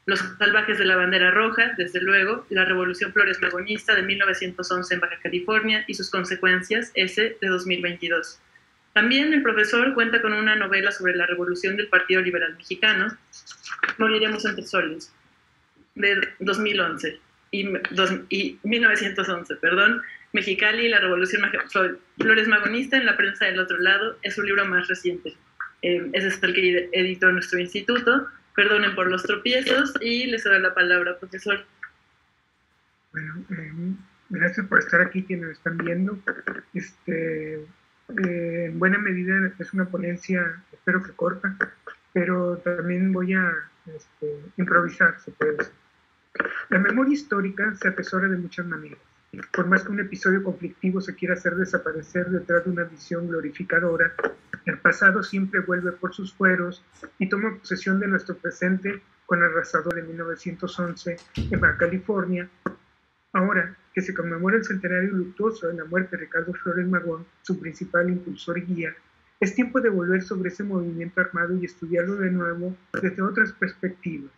Los salvajes de la bandera roja, desde luego, la Revolución Flores Magonista de 1911 en Baja California y sus consecuencias, ese de 2022. También el profesor cuenta con una novela sobre la revolución del Partido Liberal Mexicano, Moriremos entre soles, de 2011 y, 1911, perdón, Mexicali, la revolución Flores Magonista en la prensa del otro lado, es su libro más reciente. Eh, ese es el que editó nuestro instituto. Perdonen por los tropiezos y les doy la palabra, profesor. Bueno, eh, gracias por estar aquí quienes están viendo. Este, eh, en buena medida es una ponencia, espero que corta, pero también voy a este, improvisar, se puede decir. La memoria histórica se atesora de muchas maneras. Por más que un episodio conflictivo se quiera hacer desaparecer detrás de una visión glorificadora, el pasado siempre vuelve por sus fueros y toma posesión de nuestro presente con el arrasador de 1911 en Baja California, Ahora que se conmemora el centenario luctuoso de la muerte de Ricardo Flores Magón, su principal impulsor y guía, es tiempo de volver sobre ese movimiento armado y estudiarlo de nuevo desde otras perspectivas.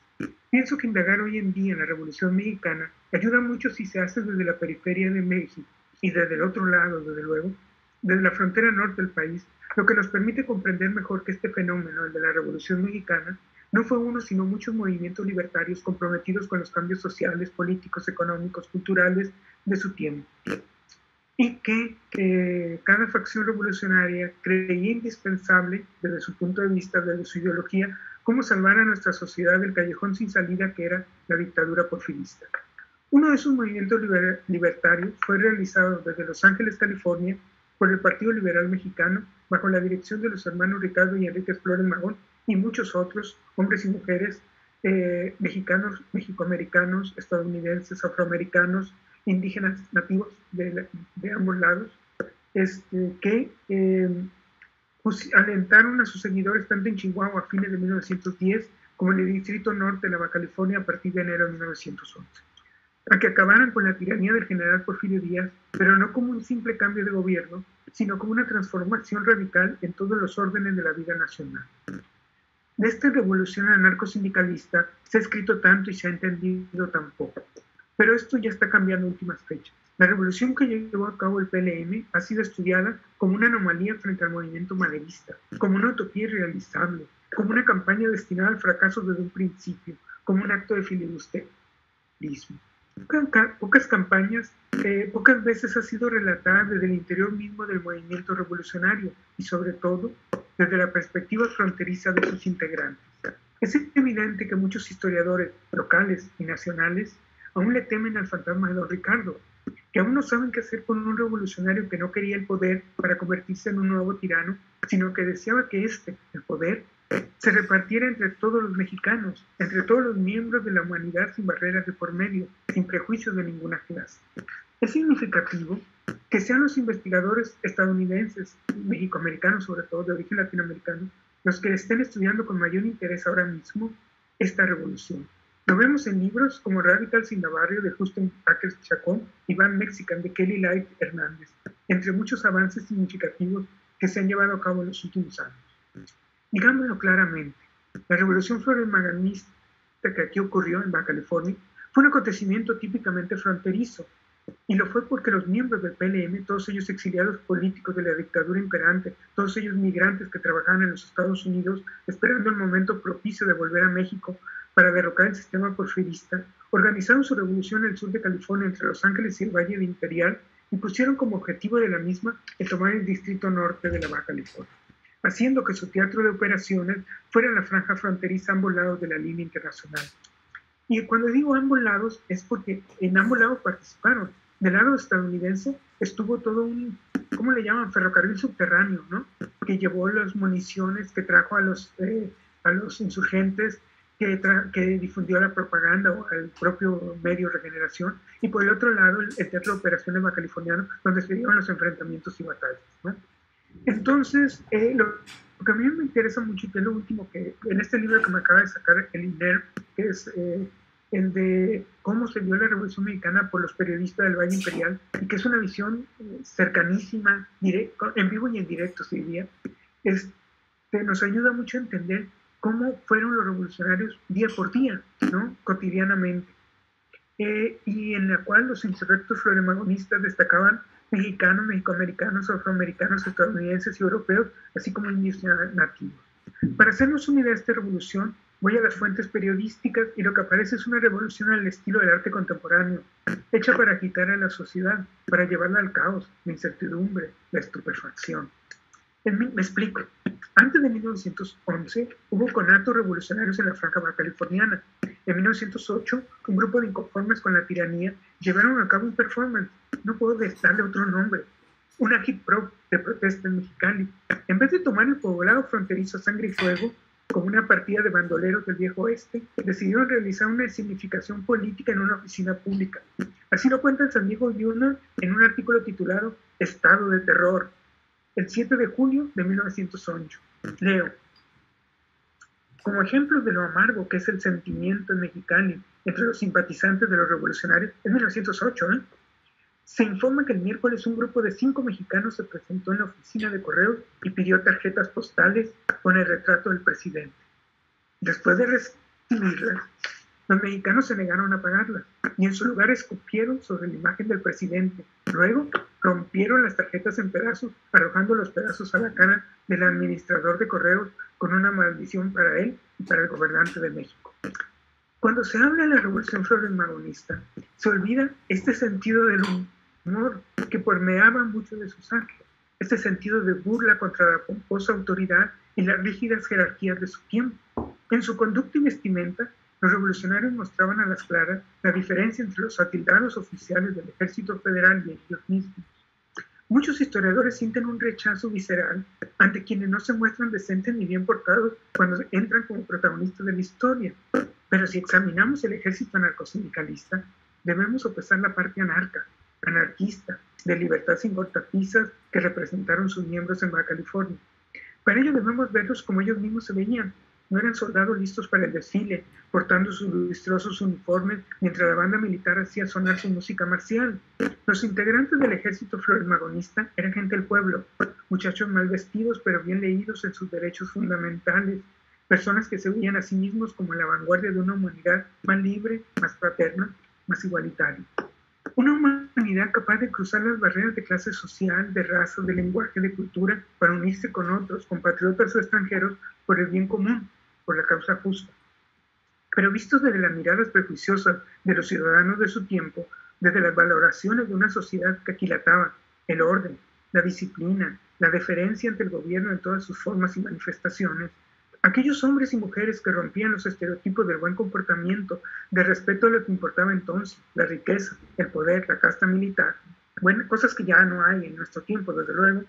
Pienso que indagar hoy en día en la Revolución Mexicana ayuda mucho si se hace desde la periferia de México y desde el otro lado, desde luego, desde la frontera norte del país, lo que nos permite comprender mejor que este fenómeno, el de la Revolución Mexicana, no fue uno, sino muchos movimientos libertarios comprometidos con los cambios sociales, políticos, económicos, culturales de su tiempo. Y que eh, cada facción revolucionaria creía indispensable, desde su punto de vista, desde su ideología, cómo salvar a nuestra sociedad del callejón sin salida que era la dictadura porfirista. Uno de esos movimientos libertarios fue realizado desde Los Ángeles, California, por el Partido Liberal Mexicano, bajo la dirección de los hermanos Ricardo y Enrique Flores Magón, y muchos otros, hombres y mujeres, eh, mexicanos, mexicoamericanos, estadounidenses, afroamericanos, indígenas nativos de, ambos lados, este, que eh, pues, alentaron a sus seguidores tanto en Chihuahua a fines de 1910 como en el Distrito Norte de Nueva California a partir de enero de 1911, a que acabaran con la tiranía del general Porfirio Díaz, pero no como un simple cambio de gobierno, sino como una transformación radical en todos los órdenes de la vida nacional. De esta revolución anarcosindicalista se ha escrito tanto y se ha entendido tan poco. Pero esto ya está cambiando últimas fechas. La revolución que llevó a cabo el PLM ha sido estudiada como una anomalía frente al movimiento maderista, como una utopía irrealizable, como una campaña destinada al fracaso desde un principio, como un acto de filibusterismo. Pocas campañas, eh, pocas veces ha sido relatada desde el interior mismo del movimiento revolucionario y sobre todo desde la perspectiva fronteriza de sus integrantes. Es evidente que muchos historiadores locales y nacionales aún le temen al fantasma de don Ricardo, que aún no saben qué hacer con un revolucionario que no quería el poder para convertirse en un nuevo tirano, sino que deseaba que éste, el poder, se repartiera entre todos los mexicanos, entre todos los miembros de la humanidad sin barreras de por medio, sin prejuicios de ninguna clase. Es significativo que sean los investigadores estadounidenses, mexicoamericanos sobre todo, de origen latinoamericano, los que estén estudiando con mayor interés ahora mismo esta revolución. Lo vemos en libros como Radical sin Navarro de Justin Packers Chacón y Van Mexican de Kelly Light Hernández, entre muchos avances significativos que se han llevado a cabo en los últimos años. Digámoslo claramente, la revolución floremaganista que aquí ocurrió en Baja California fue un acontecimiento típicamente fronterizo, y lo fue porque los miembros del PLM, todos ellos exiliados políticos de la dictadura imperante, todos ellos migrantes que trabajaban en los Estados Unidos esperando el momento propicio de volver a México para derrocar el sistema porfirista, organizaron su revolución en el sur de California entre Los Ángeles y el Valle de Imperial y pusieron como objetivo de la misma el tomar el distrito norte de la Baja California, haciendo que su teatro de operaciones fuera la franja fronteriza a ambos lados de la línea internacional. Y cuando digo ambos lados es porque en ambos lados participaron. Del lado estadounidense estuvo todo un, ¿cómo le llaman? Ferrocarril subterráneo, ¿no? Que llevó las municiones, que trajo a los, eh, a los insurgentes, que, que, difundió la propaganda o al propio medio Regeneración. Y por el otro lado, el, Teatro de Operaciones Californiano, donde se dieron los enfrentamientos y batallas, ¿no? Entonces, eh, lo, que a mí me interesa mucho, y que es lo último que en este libro que me acaba de sacar el INER, que es eh, el de cómo se dio la Revolución Mexicana por los periodistas del Valle Imperial, y que es una visión eh, cercanísima, en vivo y en directo, se diría, es, que nos ayuda mucho a entender cómo fueron los revolucionarios día por día, ¿no? cotidianamente, y en la cual los insurrectos floremagonistas destacaban mexicanos, mexicoamericanos, afroamericanos, estadounidenses y europeos, así como indios nativos. Para hacernos una idea de esta revolución, voy a las fuentes periodísticas y lo que aparece es una revolución al estilo del arte contemporáneo, hecha para agitar a la sociedad, para llevarla al caos, la incertidumbre, la estupefacción. Me explico. Antes de 1911 hubo conatos revolucionarios en la franja californiana. En 1908, un grupo de inconformes con la tiranía llevaron a cabo un performance, no puedo darle otro nombre, una hit de protesta en. En vez de tomar el poblado fronterizo Sangre y Fuego como una partida de bandoleros del viejo oeste, decidieron realizar una significación política en una oficina pública. Así lo cuenta San Diego Journal en un artículo titulado Estado de Terror, el 7 de julio de 1908. Leo. Como ejemplo de lo amargo que es el sentimiento en Mexicali entre los simpatizantes de los revolucionarios, en 1908, ¿eh? se informa que el miércoles un grupo de cinco mexicanos se presentó en la oficina de correos y pidió tarjetas postales con el retrato del presidente. Después de recibirlas, los mexicanos se negaron a pagarlas y en su lugar escupieron sobre la imagen del presidente. Luego rompieron las tarjetas en pedazos, arrojando los pedazos a la cara del administrador de correos con una maldición para él y para el gobernante de México. Cuando se habla de la revolución flores se olvida este sentido del humor que permeaba mucho de sus actos, este sentido de burla contra la pomposa autoridad y las rígidas jerarquías de su tiempo. En su conducta y vestimenta, los revolucionarios mostraban a las claras la diferencia entre los atildados oficiales del ejército federal y ellos mismos. Muchos historiadores sienten un rechazo visceral ante quienes no se muestran decentes ni bien portados cuando entran como protagonistas de la historia. Pero si examinamos el ejército anarcosindicalista, debemos sopesar la parte anarca, anarquista, de libertad sin cortapisas que representaron sus miembros en Baja California. Para ello debemos verlos como ellos mismos se veían. No eran soldados listos para el desfile, portando sus lustrosos uniformes mientras la banda militar hacía sonar su música marcial. Los integrantes del ejército floremagonista eran gente del pueblo, muchachos mal vestidos pero bien leídos en sus derechos fundamentales, personas que se veían a sí mismos como la vanguardia de una humanidad más libre, más fraterna, más igualitaria. Una humanidad capaz de cruzar las barreras de clase social, de raza, de lenguaje, de cultura, para unirse con otros, compatriotas o extranjeros, por el bien común, por la causa justa. Pero vistos desde las miradas prejuiciosas de los ciudadanos de su tiempo, desde las valoraciones de una sociedad que aquilataba el orden, la disciplina, la deferencia ante el gobierno en todas sus formas y manifestaciones, Aquellos hombres y mujeres que rompían los estereotipos del buen comportamiento, de respeto a lo que importaba entonces, la riqueza, el poder, la casta militar, bueno, cosas que ya no hay en nuestro tiempo, desde luego,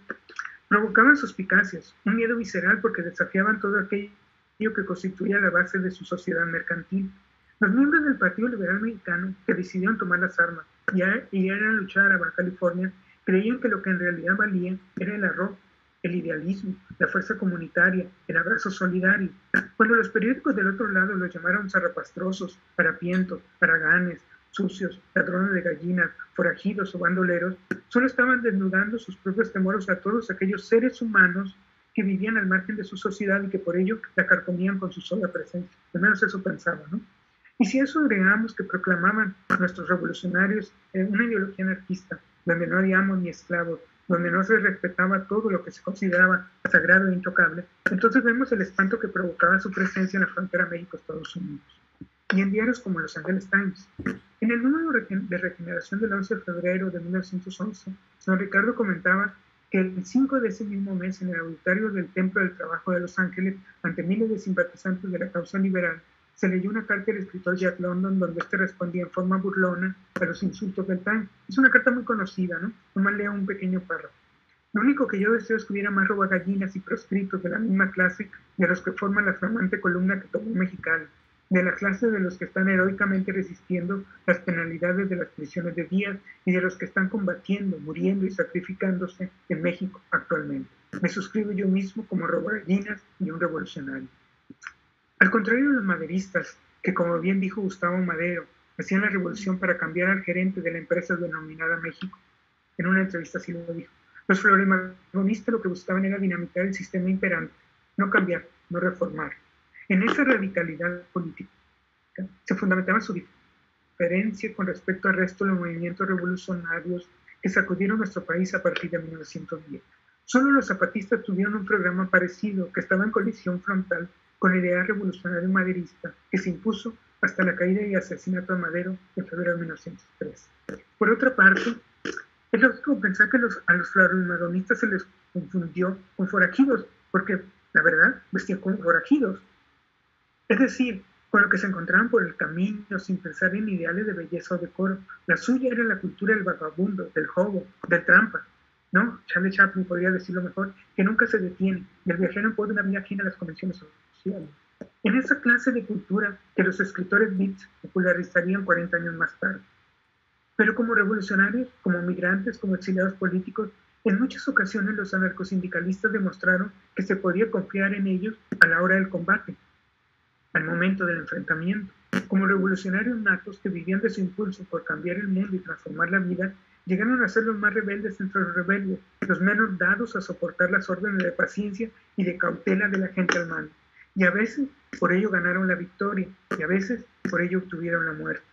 provocaban suspicacias, un miedo visceral porque desafiaban todo aquello que constituía la base de su sociedad mercantil. Los miembros del Partido Liberal Mexicano, que decidieron tomar las armas y, eran a luchar a Baja California, creían que lo que en realidad valía era el arroz, el idealismo, la fuerza comunitaria, el abrazo solidario. Cuando los periódicos del otro lado los llamaron zarrapastrosos, parapientos, haraganes, sucios, ladrones de gallinas, forajidos o bandoleros, solo estaban desnudando sus propios temores a todos aquellos seres humanos que vivían al margen de su sociedad y que por ello la carcomían con su sola presencia. Al menos eso pensaba, ¿no? Y si eso agregamos que proclamaban nuestros revolucionarios una ideología anarquista, donde no había ni esclavos, donde no se respetaba todo lo que se consideraba sagrado e intocable, entonces vemos el espanto que provocaba su presencia en la frontera México-Estados Unidos. Y en diarios como Los Angeles Times. En el número de regeneración del 11 de febrero de 1911, don Ricardo comentaba que el 5 de ese mismo mes, en el auditorio del Templo del Trabajo de Los Ángeles, ante miles de simpatizantes de la causa liberal, se leyó una carta del escritor Jack London donde este respondía en forma burlona a los insultos del Times. Es una carta muy conocida, ¿no? Nomás leo un pequeño párrafo. Lo único que yo deseo es que hubiera más robagallinas y proscritos de la misma clase de los que forman la flamante columna que tomó Mexicali, de la clase de los que están heroicamente resistiendo las penalidades de las prisiones de Díaz y de los que están combatiendo, muriendo y sacrificándose en México actualmente. Me suscribo yo mismo como robagallinas y un revolucionario. Al contrario de los maderistas, que como bien dijo Gustavo Madero, hacían la revolución para cambiar al gerente de la empresa denominada México. En una entrevista así lo dijo. Los floremagonistas lo que buscaban era dinamitar el sistema imperante, no cambiar, no reformar. En esa radicalidad política se fundamentaba su diferencia con respecto al resto de los movimientos revolucionarios que sacudieron nuestro país a partir de 1910. Solo los zapatistas tuvieron un programa parecido que estaba en colisión frontal con la idea revolucionaria maderista que se impuso hasta la caída y asesinato de Madero en febrero de 1903. Por otra parte, es lógico pensar que los, a los floremadonistas se les confundió con forajidos, porque la verdad vestían como forajidos. Es decir, con lo que se encontraban por el camino sin pensar en ideales de belleza o decoro. La suya era la cultura del vagabundo, del hobo, del trampa. ¿no? Charlie Chaplin podría decirlo mejor, que nunca se detiene y el viajero puede una vida ajena a las convenciones sociales. En esa clase de cultura que los escritores beats popularizarían 40 años más tarde. Pero como revolucionarios, como migrantes, como exiliados políticos, en muchas ocasiones los anarcosindicalistas demostraron que se podía confiar en ellos a la hora del combate, al momento del enfrentamiento. Como revolucionarios natos que vivían de su impulso por cambiar el mundo y transformar la vida, llegaron a ser los más rebeldes entre los rebeldes, los menos dados a soportar las órdenes de paciencia y de cautela de la gente al mando. Y a veces por ello ganaron la victoria y a veces por ello obtuvieron la muerte.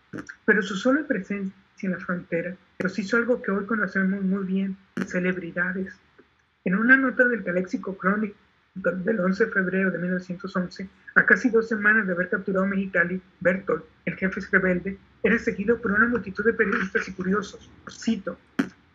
Pero su sola presencia en la frontera los hizo algo que hoy conocemos muy bien, celebridades. En una nota del Caléxico Crónico del 11 de febrero de 1911, a casi dos semanas de haber capturado a Mexicali, Bertolt, el jefe rebelde, era seguido por una multitud de periodistas y curiosos. Cito,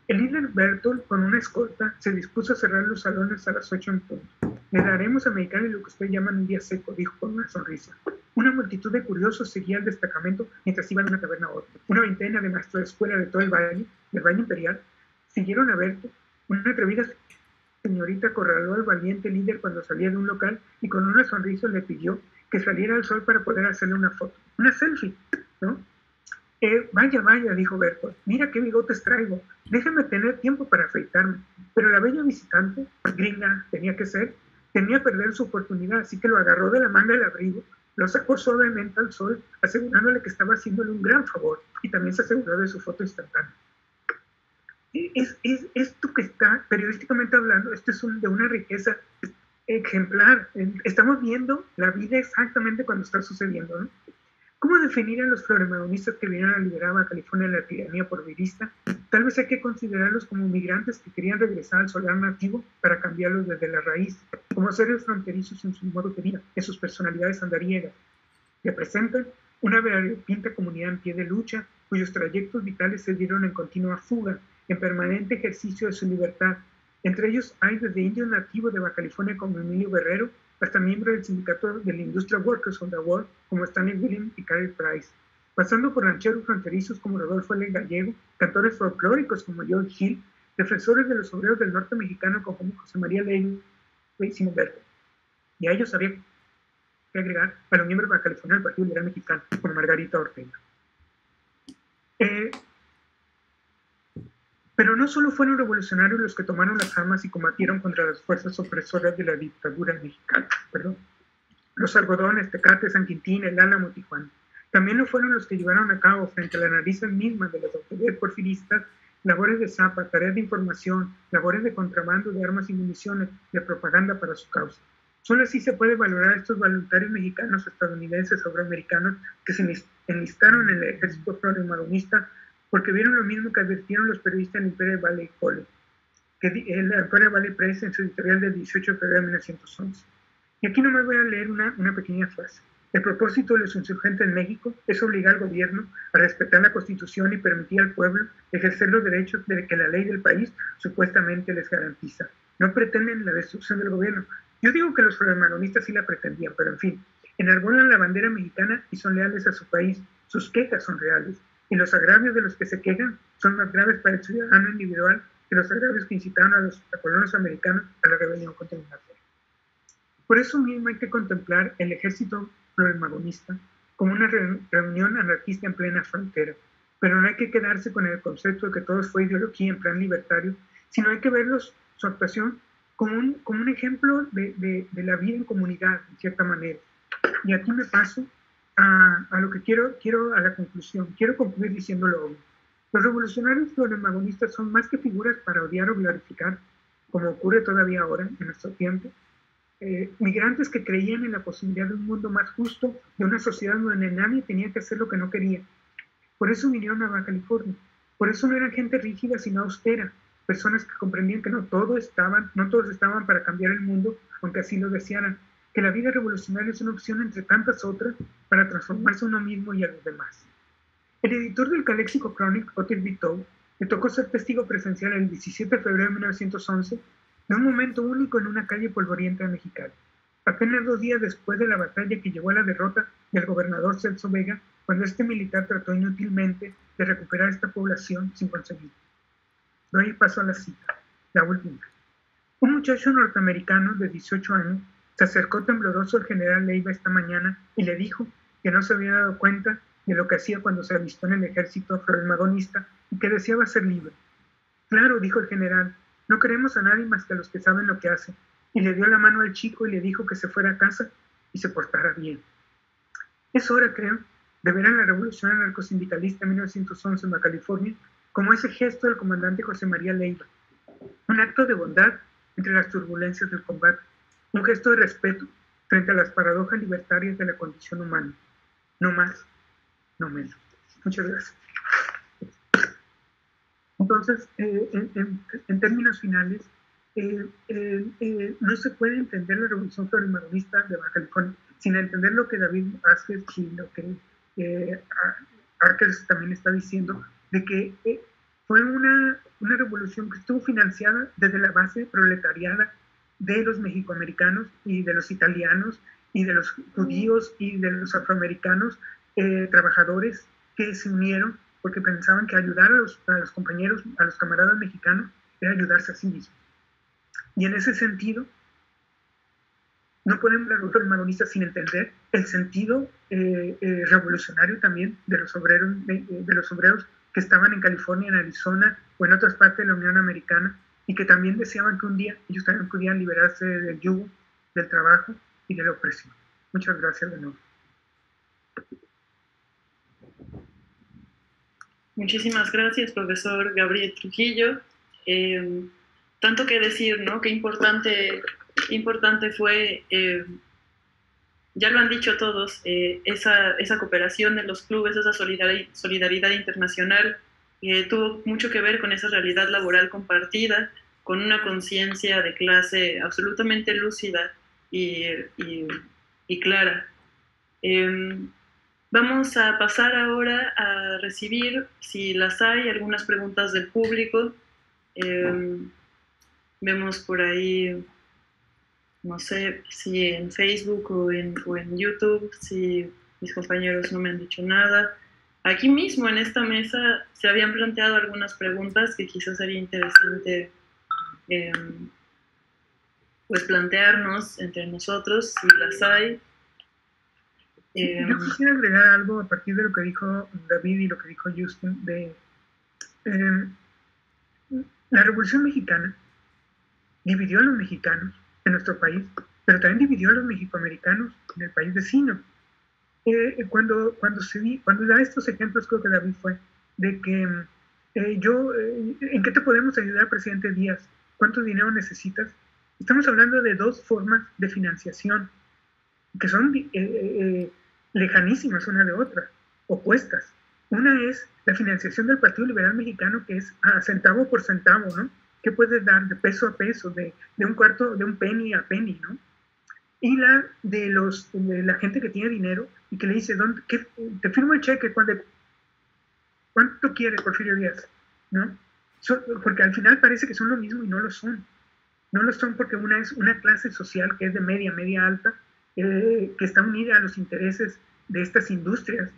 el líder Bertolt, con una escolta, se dispuso a cerrar los salones a las 8 en punto. Le daremos a Mexicali lo que usted llama un día seco, dijo con una sonrisa. Una multitud de curiosos seguía el destacamento mientras iban a una taberna a otra. Una veintena de maestros de escuela de todo el valle, del Valle Imperial, siguieron a Bertolt. Una atrevida señorita acorraló al valiente líder cuando salía de un local y con una sonrisa le pidió que saliera al sol para poder hacerle una foto, una selfie, ¿no? Eh, vaya, vaya, dijo Bertolt, mira qué bigotes traigo, déjeme tener tiempo para afeitarme. Pero la bella visitante, gringa tenía que ser, temía perder su oportunidad, así que lo agarró de la manga del abrigo, lo sacó suavemente al sol, asegurándole que estaba haciéndole un gran favor y también se aseguró de su foto instantánea es, es, esto que está periodísticamente hablando, esto es de una riqueza ejemplar. Estamos viendo la vida exactamente cuando está sucediendo. ¿no? ¿Cómo definir a los floremadonistas que vinieron a liberar a California de la tiranía porvirista? Tal vez hay que considerarlos como migrantes que querían regresar al solar nativo para cambiarlos desde la raíz, como seres fronterizos en su modo de vida, en sus personalidades andariegas. Representan una variopinta comunidad en pie de lucha, cuyos trayectos vitales se dieron en continua fuga en permanente ejercicio de su libertad. Entre ellos hay desde indios nativos de Baja California como Emilio Guerrero hasta miembros del sindicato de la Industria Workers of the World como Stanley Williams y Carrie Price, pasando por rancheros fronterizos como Rodolfo L. Gallego, cantores folclóricos como George Hill, defensores de los obreros del norte mexicano como José María Ley y Humberto. Y a ellos había que agregar a los miembros de Baja California del Partido Liberal Mexicano, como Margarita Ortega. Eh, Pero no solo fueron revolucionarios los que tomaron las armas y combatieron contra las fuerzas opresoras de la dictadura mexicana, perdón. Los algodones, Tecate, San Quintín, el Álamo, Tijuana. También lo fueron los que llevaron a cabo frente a las narices mismas de las autoridades porfiristas labores de zapa, tareas de información, labores de contrabando de armas y municiones, de propaganda para su causa. Solo así se puede valorar a estos voluntarios mexicanos, estadounidenses o americanos que se enlistaron en el ejército florimaronista porque vieron lo mismo que advirtieron los periodistas del Imperial Valley College, que el Imperial Valley Press en su editorial del 18 de febrero de 1911. Y aquí nomás voy a leer una, una pequeña frase. El propósito de los insurgentes en México es obligar al gobierno a respetar la Constitución y permitir al pueblo ejercer los derechos de que la ley del país supuestamente les garantiza. No pretenden la destrucción del gobierno. Yo digo que los floremagonistas sí la pretendían, pero en fin, enarbolan la bandera mexicana y son leales a su país. Sus quejas son reales. Y los agravios de los que se quejan son más graves para el ciudadano individual que los agravios que incitaron a los colonos americanos a la rebelión contra Inglaterra. Por eso mismo hay que contemplar el ejército floremagonista como una reunión anarquista en plena frontera. Pero no hay que quedarse con el concepto de que todo fue ideología en plan libertario, sino hay que verlos, su actuación, como un, como un ejemplo de, de, de la vida en comunidad, en cierta manera. Y aquí me paso a, lo que quiero, quiero a la conclusión. Quiero concluir diciéndolo obvio. Los revolucionarios floremagonistas son más que figuras para odiar o glorificar, como ocurre todavía ahora en nuestro tiempo, eh, migrantes que creían en la posibilidad de un mundo más justo, de una sociedad donde nadie tenía que hacer lo que no quería. Por eso vinieron a Baja California. Por eso no eran gente rígida, sino austera. Personas que comprendían que no, todos estaban, no todos estaban para cambiar el mundo, aunque así lo desearan. Que la vida revolucionaria es una opción entre tantas otras para transformarse a uno mismo y a los demás. El editor del Calexico Chronic, Otis Vito, le tocó ser testigo presencial el 17 de febrero de 1911 de un momento único en una calle polvorienta mexicana. Apenas dos días después de la batalla que llevó a la derrota del gobernador Celso Vega, cuando este militar trató inútilmente de recuperar esta población sin conseguirlo. Doy paso a la cita, la última. Un muchacho norteamericano de 18 años se acercó tembloroso al general Leiva esta mañana y le dijo que no se había dado cuenta de lo que hacía cuando se avistó en el ejército floremagonista y que deseaba ser libre. Claro, dijo el general, no queremos a nadie más que a los que saben lo que hacen. Y le dio la mano al chico y le dijo que se fuera a casa y se portara bien. Es hora, creo, de ver a la revolución anarcosindicalista en 1911 en California como ese gesto del comandante José María Leiva. Un acto de bondad entre las turbulencias del combate. Un gesto de respeto frente a las paradojas libertarias de la condición humana. No más, no menos. Muchas gracias. Entonces, eh, en, términos finales, eh, eh, no se puede entender la revolución florimaronista de Baja California sin entender lo que David Vázquez y lo que Arkers también está diciendo, de que fue una, una revolución que estuvo financiada desde la base proletariada de los mexicoamericanos y de los italianos y de los judíos y de los afroamericanos trabajadores que se unieron porque pensaban que ayudar a los, compañeros, a los camaradas mexicanos, era ayudarse a sí mismos. Y en ese sentido, no podemos hablar de magonistas sin entender el sentido eh, eh, revolucionario también de los, obreros, de, los obreros que estaban en California, en Arizona o en otras partes de la Unión Americana y que también deseaban que un día ellos también pudieran liberarse del yugo, del trabajo y de la opresión. Muchas gracias de nuevo. Muchísimas gracias, profesor Gabriel Trujillo. Eh, tanto que decir, ¿no? Qué importante, importante fue, eh, ya lo han dicho todos, eh, esa, esa, cooperación de los clubes, esa solidaridad, solidaridad internacional, tuvo mucho que ver con esa realidad laboral compartida, con una conciencia de clase absolutamente lúcida y, y, y clara. Vamos a pasar ahora a recibir, si las hay, algunas preguntas del público. Em, vemos por ahí, no sé si en Facebook o en, YouTube, si mis compañeros no me han dicho nada. Aquí mismo en esta mesa se habían planteado algunas preguntas que quizás sería interesante em, pues plantearnos entre nosotros, si las hay. Eh, Yo quisiera agregar algo a partir de lo que dijo David y lo que dijo Justin, de, eh, La Revolución Mexicana dividió a los mexicanos en nuestro país, pero también dividió a los mexicoamericanos en el país vecino. Eh, cuando, cuando, se cuando da estos ejemplos, creo que David fue, de que eh, yo, eh, ¿en qué te podemos ayudar, presidente Díaz? ¿Cuánto dinero necesitas? Estamos hablando de dos formas de financiación que son lejanísimas una de otra, opuestas. Una es la financiación del Partido Liberal Mexicano, que es a centavo por centavo, ¿no? ¿Qué puedes dar de peso a peso, de, de, un cuarto, de un penny a penny, ¿no? Y la de, los, de la gente que tiene dinero y que le dice, ¿dónde, qué, te firmo el cheque, ¿cuánto, cuánto quiere Porfirio Díaz? ¿No? porque al final parece que son lo mismo y no lo son. No lo son porque una es una clase social que es de media, media alta, eh, que está unida a los intereses de estas industrias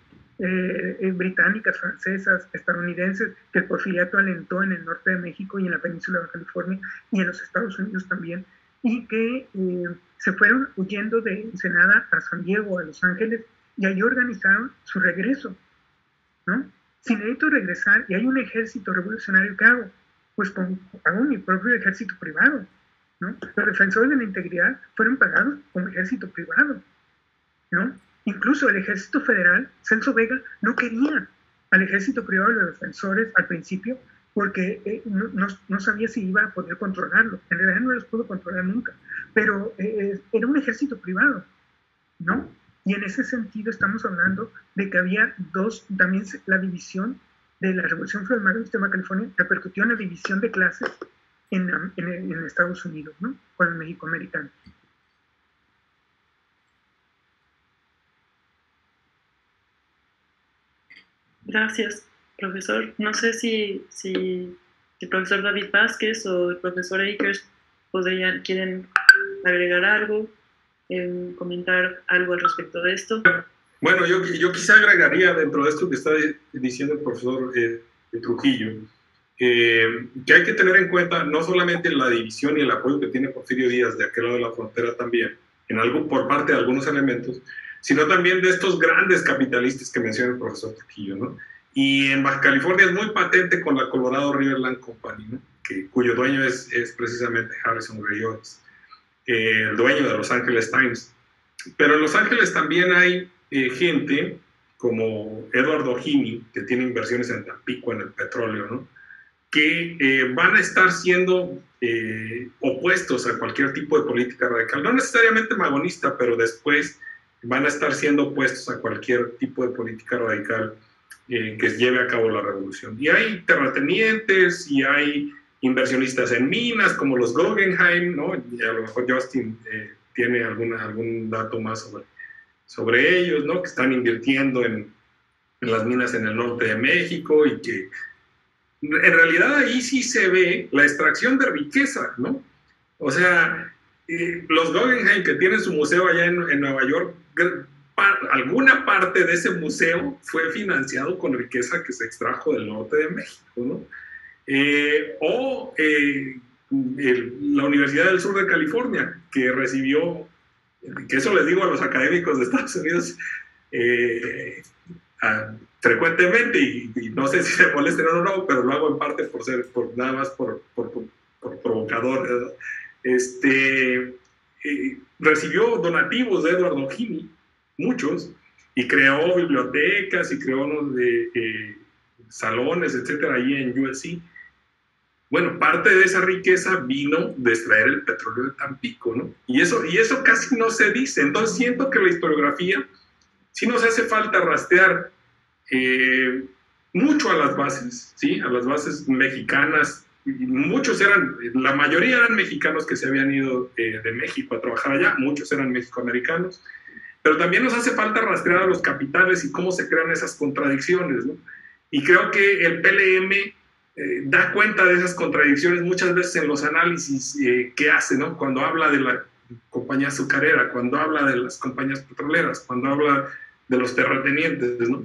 eh, eh, británicas, francesas, estadounidenses, que el porfiriato alentó en el norte de México y en la península de California y en los Estados Unidos también, y que eh, se fueron huyendo de Ensenada a San Diego, a Los Ángeles, y ahí organizaron su regreso, ¿no? Si necesito regresar y hay un ejército revolucionario, ¿qué hago? Pues hago mi propio ejército privado, ¿no? Los defensores de la integridad fueron pagados como ejército privado, ¿no? Incluso el ejército federal, Celso Vega, no quería al ejército privado de los defensores al principio porque eh, no, sabía si iba a poder controlarlo. En realidad no los pudo controlar nunca, pero eh, eh, era un ejército privado, ¿no? Y en ese sentido estamos hablando de que había dos, también la división de la Revolución Federal del Sistema de California repercutió en la división de clases en, Estados Unidos, ¿no? Con el México americano. Gracias, profesor. No sé si, si el profesor David Vázquez o el profesor Akers quieren agregar algo, eh, comentar algo al respecto de esto. Bueno, yo, yo quizá agregaría dentro de esto que está diciendo el profesor eh, Trujillo, eh, que hay que tener en cuenta no solamente la división y el apoyo que tiene Porfirio Díaz de aquel lado de la frontera también, en algo por parte de algunos elementos, sino también de estos grandes capitalistas que menciona el profesor Trujillo, ¿no? Y en Baja California es muy patente con la Colorado Riverland Company, ¿no? que, cuyo dueño es, es precisamente Harrison Gray eh, el dueño de Los Angeles Times. Pero en Los Ángeles también hay eh, gente como Eduardo Gini, que tiene inversiones en Tampico, en el petróleo, ¿no? que eh, van a estar siendo opuestos a cualquier tipo de política radical, no necesariamente magonista, pero después van a estar siendo opuestos a cualquier tipo de política radical eh, que lleve a cabo la revolución. Y hay terratenientes y hay inversionistas en minas como los Guggenheim, ¿no? Y a lo mejor Justin eh, tiene alguna, algún dato más sobre, sobre ellos, ¿no? Que están invirtiendo en, en las minas en el norte de México y que en realidad ahí sí se ve la extracción de riqueza, ¿no? O sea, eh, los Guggenheim que tienen su museo allá en, en Nueva York alguna parte de ese museo fue financiado con riqueza que se extrajo del norte de México, ¿no? Eh, o eh, la Universidad del Sur de California, que recibió, que eso les digo a los académicos de Estados Unidos eh, frecuentemente, y, no sé si se molesten o no, pero lo hago en parte por ser, por, nada más por, provocador, este, recibió donativos de Eduardo Gini, muchos, y creó bibliotecas y creó unos de, salones, etcétera, ahí en USC. Bueno, parte de esa riqueza vino de extraer el petróleo de Tampico, ¿no? Y eso, y eso casi no se dice. Entonces siento que la historiografía sí nos hace falta rastrear eh, mucho a las bases, ¿sí? A las bases mexicanas. Muchos eran, la mayoría eran mexicanos que se habían ido eh, de México a trabajar allá, muchos eran mexicoamericanos pero también nos hace falta rastrear a los capitales y cómo se crean esas contradicciones. ¿no? Y creo que el PLM eh, da cuenta de esas contradicciones muchas veces en los análisis eh, que hace, ¿no? cuando habla de la compañía azucarera, cuando habla de las compañías petroleras, cuando habla de los terratenientes. ¿no?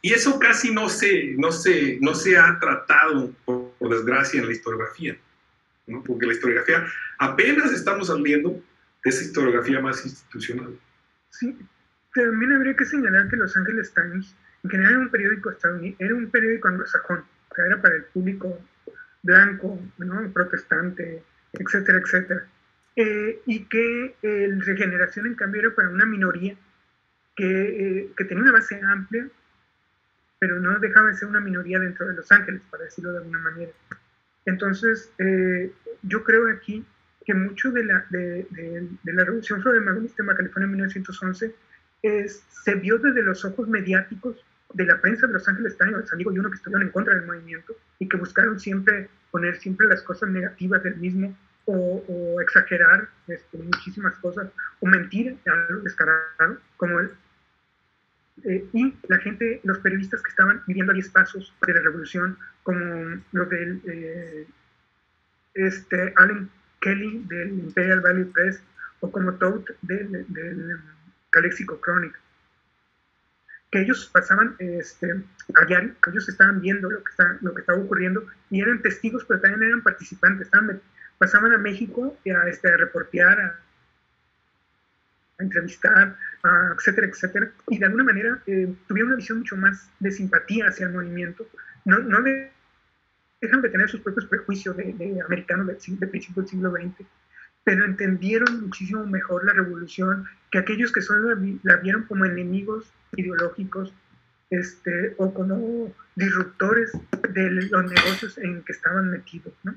Y eso casi no se, no se, no se ha tratado, por, por desgracia, en la historiografía. ¿no? Porque la historiografía apenas estamos saliendo esa historiografía más institucional. Sí, también habría que señalar que Los Angeles Times, en general era un periódico estadounidense, era un periódico anglosajón, o sea, era para el público blanco, ¿no? protestante, etcétera, etcétera. Eh, y que la regeneración en cambio era para una minoría que, que, tenía una base amplia, pero no dejaba de ser una minoría dentro de Los Ángeles, para decirlo de alguna manera. Entonces, yo creo aquí que mucho de la, de, de, la revolución floremagonista en California en 1911 es, se vio desde los ojos mediáticos de la prensa de Los Ángeles Times, San Diego y uno que estuvieron en contra del movimiento y que buscaron siempre poner siempre las cosas negativas del mismo o, o exagerar este, muchísimas cosas o mentir a lo descarado, como él. Eh, y la gente, los periodistas que estaban viviendo a 10 pasos de la revolución, como los del eh, este, Allen Kelly del Imperial Valley Press o como Toad del, del Calexico Chronic. Que ellos pasaban este, a diario, ellos estaban viendo lo que, está, lo que estaba ocurriendo y eran testigos, pero también eran participantes. pasaban a México a, este, a reportear, a, entrevistar, etcétera, etcétera. Y de alguna manera eh, tuvieron una visión mucho más de simpatía hacia el movimiento, no, no de dejan de tener sus propios prejuicios de, americanos del, de principio del siglo XX, pero entendieron muchísimo mejor la revolución que aquellos que solo la, vieron como enemigos ideológicos este, o como disruptores de los negocios en que estaban metidos. ¿no?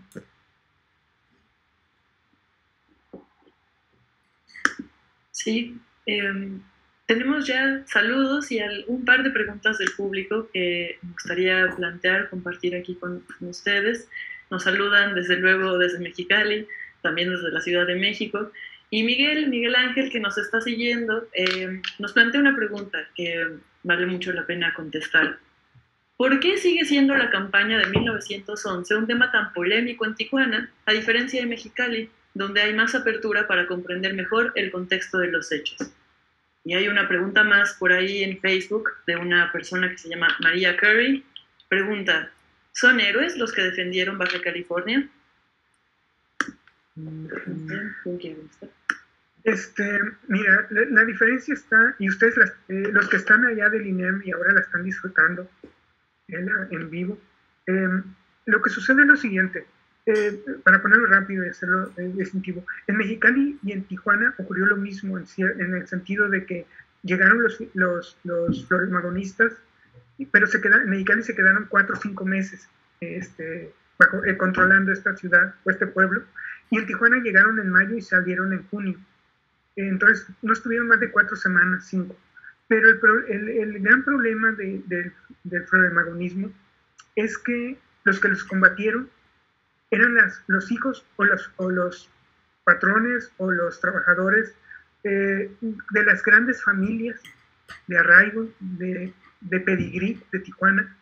Sí, eh, tenemos ya saludos y un par de preguntas del público que me gustaría plantear, compartir aquí con, ustedes. Nos saludan desde luego desde Mexicali, también desde la Ciudad de México. Y Miguel, Miguel Ángel, que nos está siguiendo, eh, nos plantea una pregunta que vale mucho la pena contestar. ¿Por qué sigue siendo la campaña de 1911 un tema tan polémico en Tijuana, a diferencia de Mexicali, donde hay más apertura para comprender mejor el contexto de los hechos? Y hay una pregunta más por ahí en Facebook de una persona que se llama María Curry. Pregunta, ¿son héroes los que defendieron Baja California? Este, mira, la, diferencia está, y ustedes, eh, los que están allá del INEM y ahora la están disfrutando en, vivo, em, lo que sucede es lo siguiente, eh, para ponerlo rápido y hacerlo eh, distintivo, en Mexicali y en Tijuana ocurrió lo mismo en, el sentido de que llegaron los, los, los magonistas, pero se quedaron, en Mexicali se quedaron cuatro o cinco meses este, eh, controlando esta ciudad o este pueblo, y en Tijuana llegaron en mayo y salieron en junio. Entonces, no estuvieron más de cuatro semanas, cinco. Pero el, gran problema de, del floremagonismo es que los que los combatieron eran los hijos o los, o los patrones o los trabajadores eh, de las grandes familias de arraigo, de, de pedigrí de Tijuana,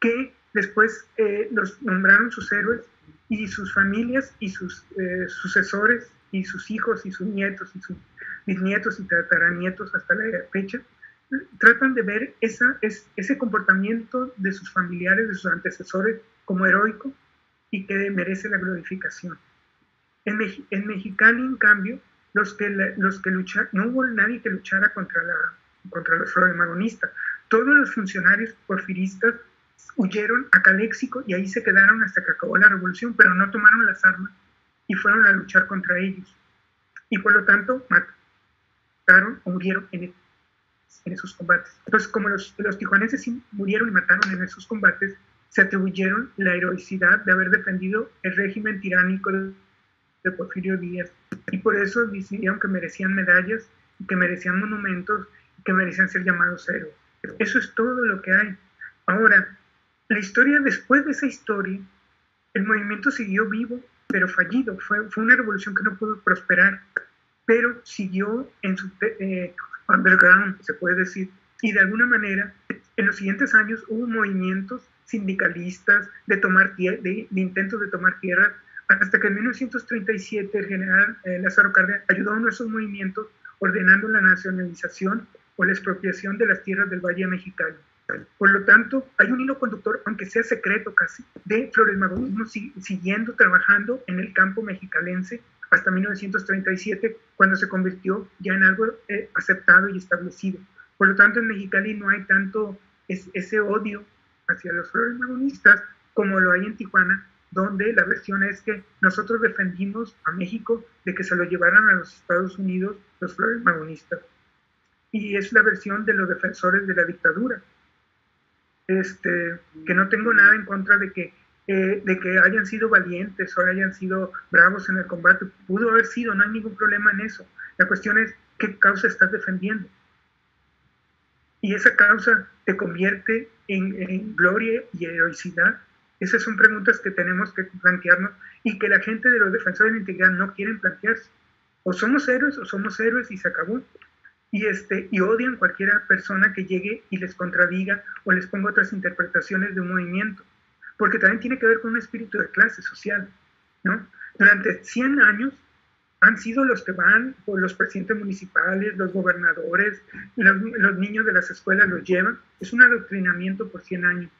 que después eh, los nombraron sus héroes y sus familias y sus eh, sucesores y sus hijos y sus nietos y sus bisnietos y tataranietos hasta la fecha, tratan de ver esa, es, ese comportamiento de sus familiares, de sus antecesores como heroico y que merece la glorificación. En, en Mexicali, en cambio, los que, los que lucharon, no hubo nadie que luchara contra, la, contra los magonistas. Todos los funcionarios porfiristas huyeron a Caléxico y ahí se quedaron hasta que acabó la revolución, pero no tomaron las armas y fueron a luchar contra ellos. Y por lo tanto, mataron o murieron en, en esos combates. Entonces, como los, los tijuanenses murieron y mataron en esos combates, se atribuyeron la heroicidad de haber defendido el régimen tiránico de Porfirio Díaz y por eso decidieron que merecían medallas, que merecían monumentos, que merecían ser llamados héroes. Eso es todo lo que hay. Ahora, la historia, después de esa historia, el movimiento siguió vivo, pero fallido. Fue, una revolución que no pudo prosperar, pero siguió en su eh, underground, se puede decir. Y de alguna manera, en los siguientes años hubo movimientos sindicalistas, de, tomar de, intentos de tomar tierra, hasta que en 1937 el general eh, Lázaro Cárdenas ayudó a nuestros movimientos ordenando la nacionalización o la expropiación de las tierras del Valle Mexicano. Por lo tanto, hay un hilo conductor, aunque sea secreto casi, de Flores Magonismo siguiendo trabajando en el campo mexicalense hasta 1937, cuando se convirtió ya en algo eh, aceptado y establecido. Por lo tanto, en Mexicali no hay tanto ese odio hacia los flores magonistas, como lo hay en Tijuana, donde la versión es que nosotros defendimos a México de que se lo llevaran a los Estados Unidos los flores magonistas. Y es la versión de los defensores de la dictadura. Este, que no tengo nada en contra de que, eh, de que hayan sido valientes o hayan sido bravos en el combate. Pudo haber sido, no hay ningún problema en eso. La cuestión es qué causa estás defendiendo. Y esa causa te convierte en, en gloria y heroicidad esas son preguntas que tenemos que plantearnos y que la gente de los defensores de la integridad no quieren plantearse. O somos héroes o somos héroes y se acabó. Y, este, y odian cualquier persona que llegue y les contradiga o les ponga otras interpretaciones de un movimiento. Porque también tiene que ver con un espíritu de clase social. Durante 100 años han sido los que van, por los presidentes municipales, los gobernadores, los, niños de las escuelas los llevan. Es un adoctrinamiento por 100 años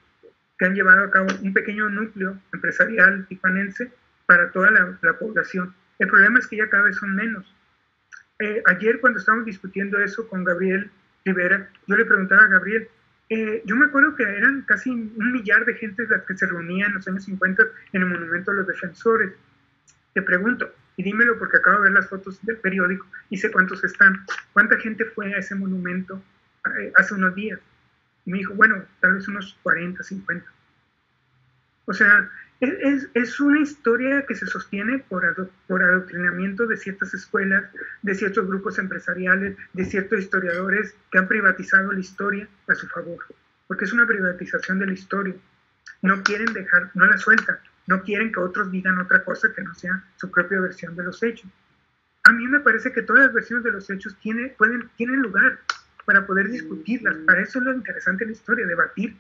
que han llevado a cabo un pequeño núcleo empresarial tifanense para toda la, población. El problema es que ya cada vez son menos. Eh, ayer cuando estábamos discutiendo eso con Gabriel Rivera, yo le preguntaba a Gabriel, eh, yo me acuerdo que eran casi un millar de gente las que se reunían en los años 50 en el Monumento a los Defensores. Te pregunto, y dímelo porque acabo de ver las fotos del periódico y sé cuántos están. ¿Cuánta gente fue a ese monumento eh, hace unos días? Y me dijo, bueno, tal vez unos 40, 50. O sea, es, una historia que se sostiene por, por adoctrinamiento de ciertas escuelas, de ciertos grupos empresariales, de ciertos historiadores que han privatizado la historia a su favor. Porque es una privatización de la historia. No quieren dejar, no la sueltan, no quieren que otros digan otra cosa que no sea su propia versión de los hechos. A mí me parece que todas las versiones de los hechos tiene, pueden, tienen lugar, para poder discutirlas. Para eso es lo interesante de la historia, debatir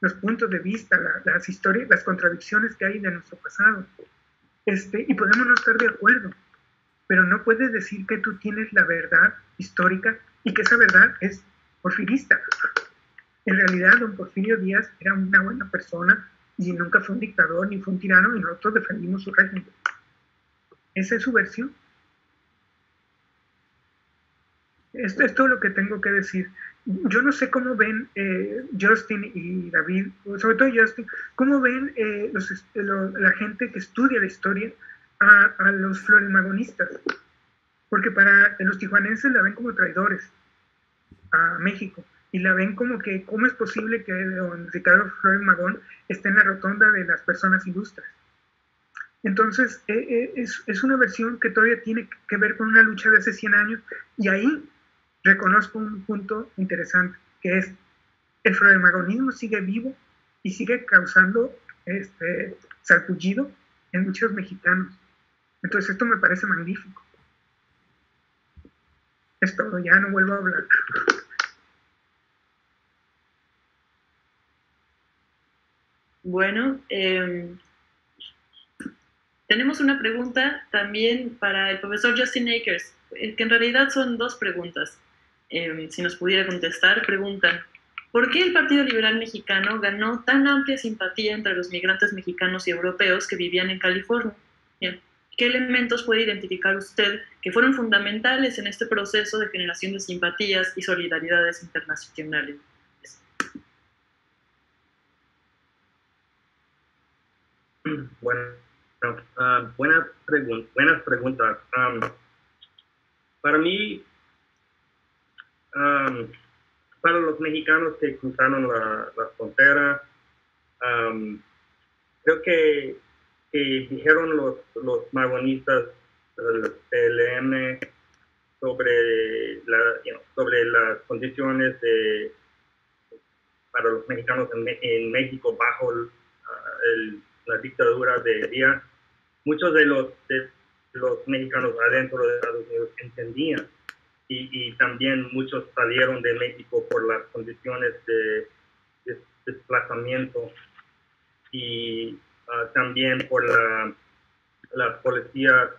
los puntos de vista, las historias, las contradicciones que hay de nuestro pasado. Este, y podemos no estar de acuerdo, pero no puedes decir que tú tienes la verdad histórica y que esa verdad es porfirista. En realidad, don Porfirio Díaz era una buena persona y nunca fue un dictador ni fue un tirano y nosotros defendimos su régimen. Esa es su versión. Esto es todo lo que tengo que decir. Yo no sé cómo ven eh, Justin y David, sobre todo Justin, cómo ven eh, este, la gente que estudia la historia a, los florimagonistas. Porque para los tijuanenses la ven como traidores a México y la ven como que, ¿cómo es posible que don Ricardo Flores Magón esté en la rotonda de las personas ilustres? Entonces, eh, es, es, una versión que todavía tiene que ver con una lucha de hace 100 años y ahí reconozco un punto interesante, que es el floremagonismo sigue vivo y sigue causando este, salpullido en muchos mexicanos. Entonces esto me parece magnífico. Es todo, ya no vuelvo a hablar. Bueno, em, tenemos una pregunta también para el profesor Justin Akers, eh, que en realidad son dos preguntas. Em, si nos pudiera contestar, preguntan, ¿por qué el Partido Liberal Mexicano ganó tan amplia simpatía entre los migrantes mexicanos y europeos que vivían en California? ¿Qué elementos puede identificar usted que fueron fundamentales en este proceso de generación de simpatías y solidaridades internacionales? Bueno, uh, buenas, buenas preguntas. para mí, para los mexicanos que cruzaron la, frontera, creo que, dijeron los, los margonistas del PLM sobre, la, sobre las condiciones de, para los mexicanos en, México bajo la dictadura de Díaz. Muchos de los, de los mexicanos adentro de Estados Unidos entendían y, también muchos salieron de México por las condiciones de, desplazamiento. Y ah, también por la, las policías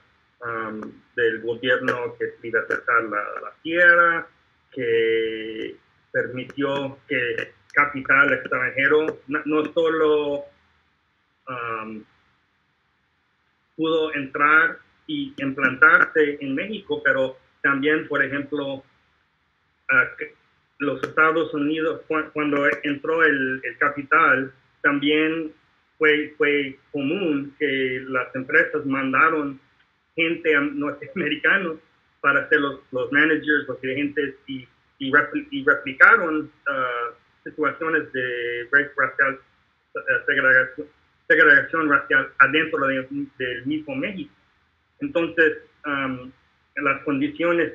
del gobierno que privatizaron la, la tierra, que permitió que capital extranjero no, solo pudo entrar y implantarse en México, pero también, por ejemplo, los Estados Unidos, cuando entró el, capital, también fue, fue común que las empresas mandaron gente norteamericanos para ser los, los managers, los dirigentes y, y, replicaron uh, situaciones de racial, uh, segregación, racial adentro del mismo México. Entonces, las condiciones,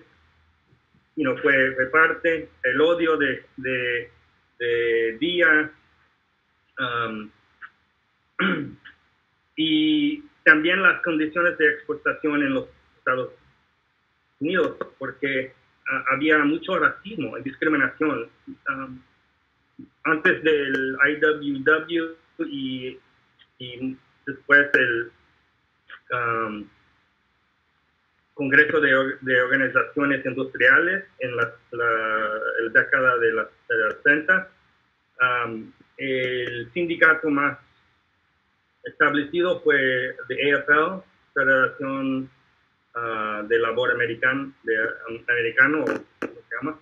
you know, fue, parte, el odio de, de, día, um, y también las condiciones de exportación en los Estados Unidos, porque ah, había mucho racismo y discriminación. Um, antes del IWW y, y después del um, Congreso de, de, Organizaciones Industriales en la, década de, los 60, um, el sindicato más establecido fue de AFL, Federación uh, de Labor Americano, de, um, americano, ¿cómo se llama?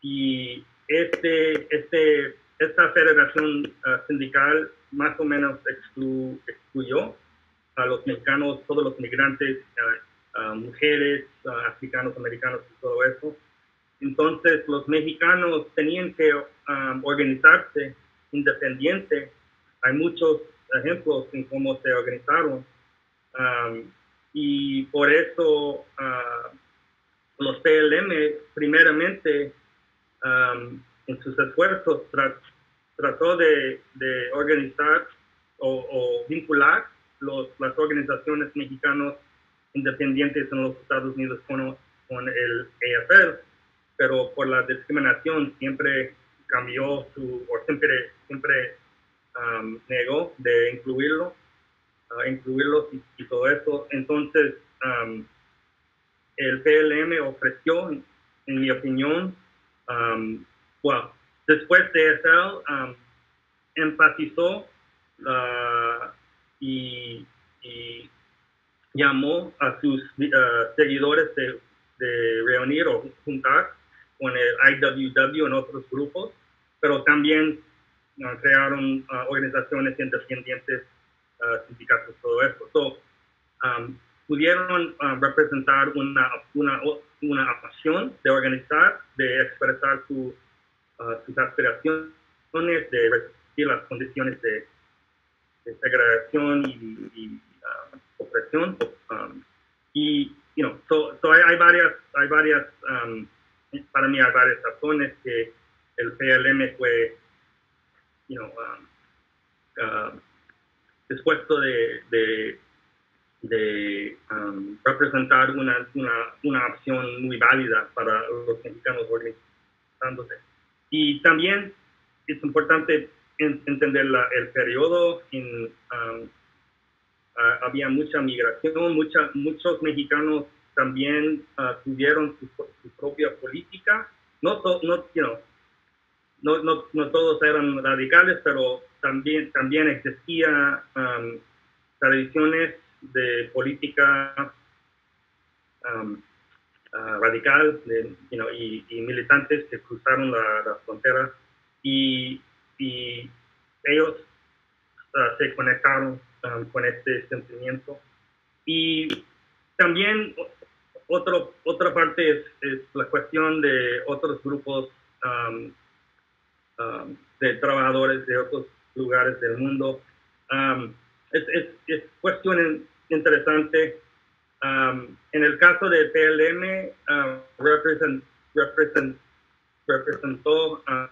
Y este, este, esta federación uh, sindical más o menos excluyó a los mexicanos, todos los migrantes, uh, mujeres, africanos, americanos y todo eso. Entonces los mexicanos tenían que um, organizarse independiente. Hay muchos ejemplos en cómo se organizaron. Um, y por eso uh, los PLM primeramente um, en sus esfuerzos trató de, de organizar o, vincular los, las organizaciones mexicanas independientes en los Estados Unidos con, el AFL, pero por la discriminación siempre cambió su, o siempre, siempre um, negó de incluirlo, uh, incluirlos y, todo eso. Entonces, um, el PLM ofreció, en, mi opinión, um, bueno, después de eso, um, enfatizó uh, y, llamó a sus uh, seguidores de, de reunir o juntar con el IWW en otros grupos, pero también crearon ah, organizaciones independientes, uh, sindicatos, todo esto. So, um, pudieron representar una, una, una opción de organizar, de expresar su, sus aspiraciones, de resistir las condiciones de, segregación y, Um, y, you know, so, so hay, hay, varias, hay varias um, para mí hay varias razones que el PLM fue you know, um, uh, dispuesto de, de, de um, representar una, una, una, opción muy válida para los mexicanos organizándose. Y también es importante entender la, el periodo en um, uh, había mucha migración, muchos mexicanos también uh, tuvieron su, propia política. No, know, no, no, no, todos eran radicales, pero también, también existía um, tradiciones de política uh, radical de, y, militantes que cruzaron la, la frontera y, y ellos se conectaron um, con este sentimiento. Y también otro, otra parte es, la cuestión de otros grupos um, Um, de trabajadores de otros lugares del mundo. Es, es, es, cuestión interesante. En el caso de PLM, uh, represent, represent, representó uh,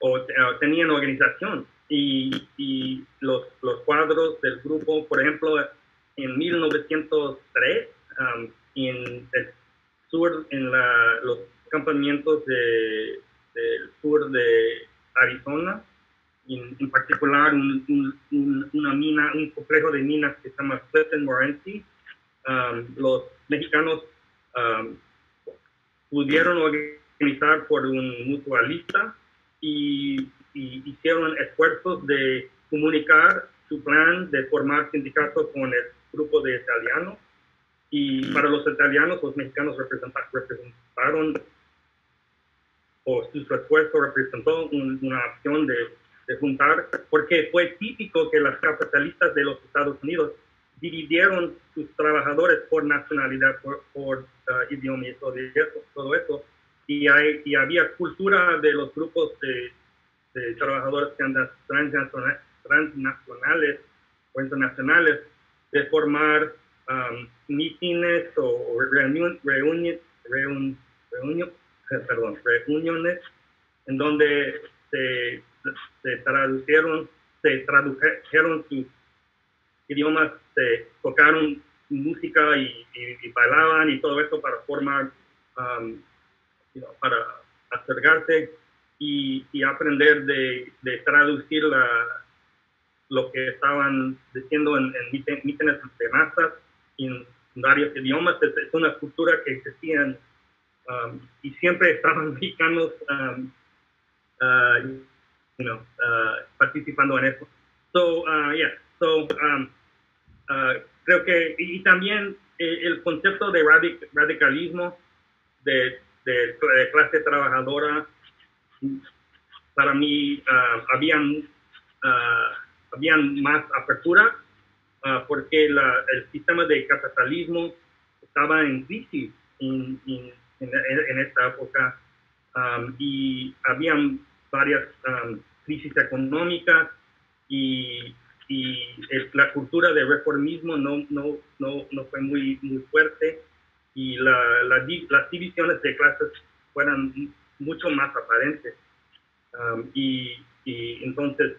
o uh, tenían organización y, los, los, cuadros del grupo, por ejemplo, en 1903, en el sur, en la, los campamentos de del sur de Arizona, en, particular un, un, una mina, un complejo de minas que se llama Clifton Morenci. Um, los mexicanos um, pudieron organizar por un mutualista y, y, hicieron esfuerzos de comunicar su plan de formar sindicatos con el grupo de italianos. Y para los italianos, los mexicanos representaron o su esfuerzo representó una opción de, de juntar porque fue típico que las capitalistas de los Estados Unidos dividieron sus trabajadores por nacionalidad, por, por uh, idioma y todo eso, todo eso. Y, hay, y había cultura de los grupos de, de trabajadores transnacionales, transnacionales o internacionales de formar um, mítines o, reunión, reunión, reunión, perdón, reuniones en donde se, se tradujeron, se tradujeron sus idiomas, se tocaron música y, bailaban y todo eso para formar, um, para acercarse y, aprender de, traducir la, lo que estaban diciendo en, en mítines de masas en varios idiomas. Es, una cultura que existía um, y siempre estaban mexicanos um, uh, you know, uh, participando en eso. So, uh, yeah, so, um, uh, creo que, y también eh, el concepto de radicalismo de, de, clase trabajadora, para mí, uh, habían habían más apertura uh, porque la, el sistema de capitalismo estaba en crisis en, en, en, esta época um, y habían varias um, crisis económicas y, y la cultura de reformismo no, no, no, no fue muy, muy fuerte y la, la, las divisiones de clases fueron mucho más aparentes. Um, y, entonces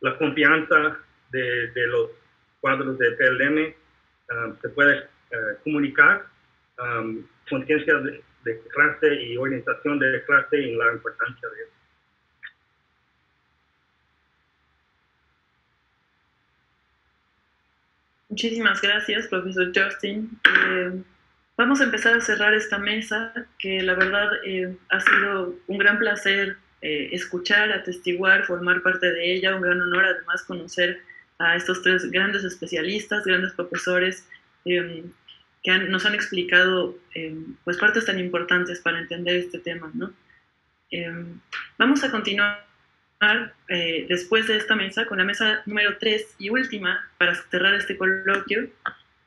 la confianza de, los cuadros de PLM um, se puede uh, comunicar, um, conciencia de, de, clase y orientación de clase y la importancia de eso. Muchísimas gracias, profesor Justin. Eh, vamos a empezar a cerrar esta mesa, que la verdad eh, ha sido un gran placer eh, escuchar, atestiguar, formar parte de ella, un gran honor además conocer a estos tres grandes especialistas, grandes profesores em, que nos han explicado pues partes tan importantes para entender este tema. ¿no? Vamos a continuar eh, después de esta mesa con la mesa número 3 y última para cerrar este coloquio.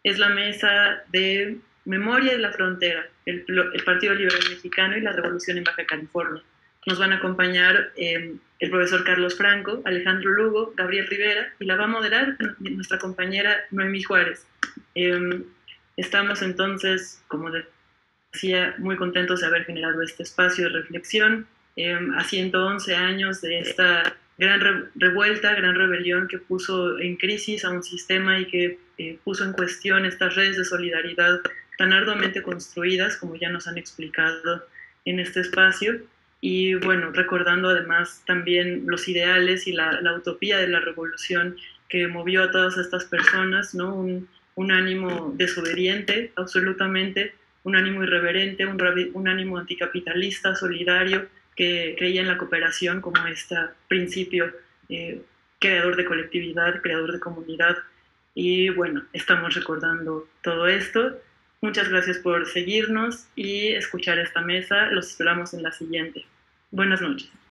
Es la mesa de Memoria de la Frontera, el, el Partido Liberal Mexicano y la Revolución en Baja California. Nos van a acompañar eh, el profesor Carlos Franco, Alejandro Lugo, Gabriel Rivera y la va a moderar nuestra compañera Noemí Juárez. Eh, estamos entonces, como decía, muy contentos de haber generado este espacio de reflexión eh, a 111 años de esta gran revuelta, gran rebelión que puso en crisis a un sistema y que puso en cuestión estas redes de solidaridad tan arduamente construidas, como ya nos han explicado en este espacio y bueno, recordando además también los ideales y la, utopía de la revolución que movió a todas estas personas, ¿no? Un, un ánimo desobediente, absolutamente, un ánimo irreverente, un, un, ánimo anticapitalista, solidario, que creía en la cooperación como este principio eh, creador de colectividad, creador de comunidad. Y bueno, estamos recordando todo esto. Muchas gracias por seguirnos y escuchar esta mesa. Los esperamos en la siguiente. Buenas noches.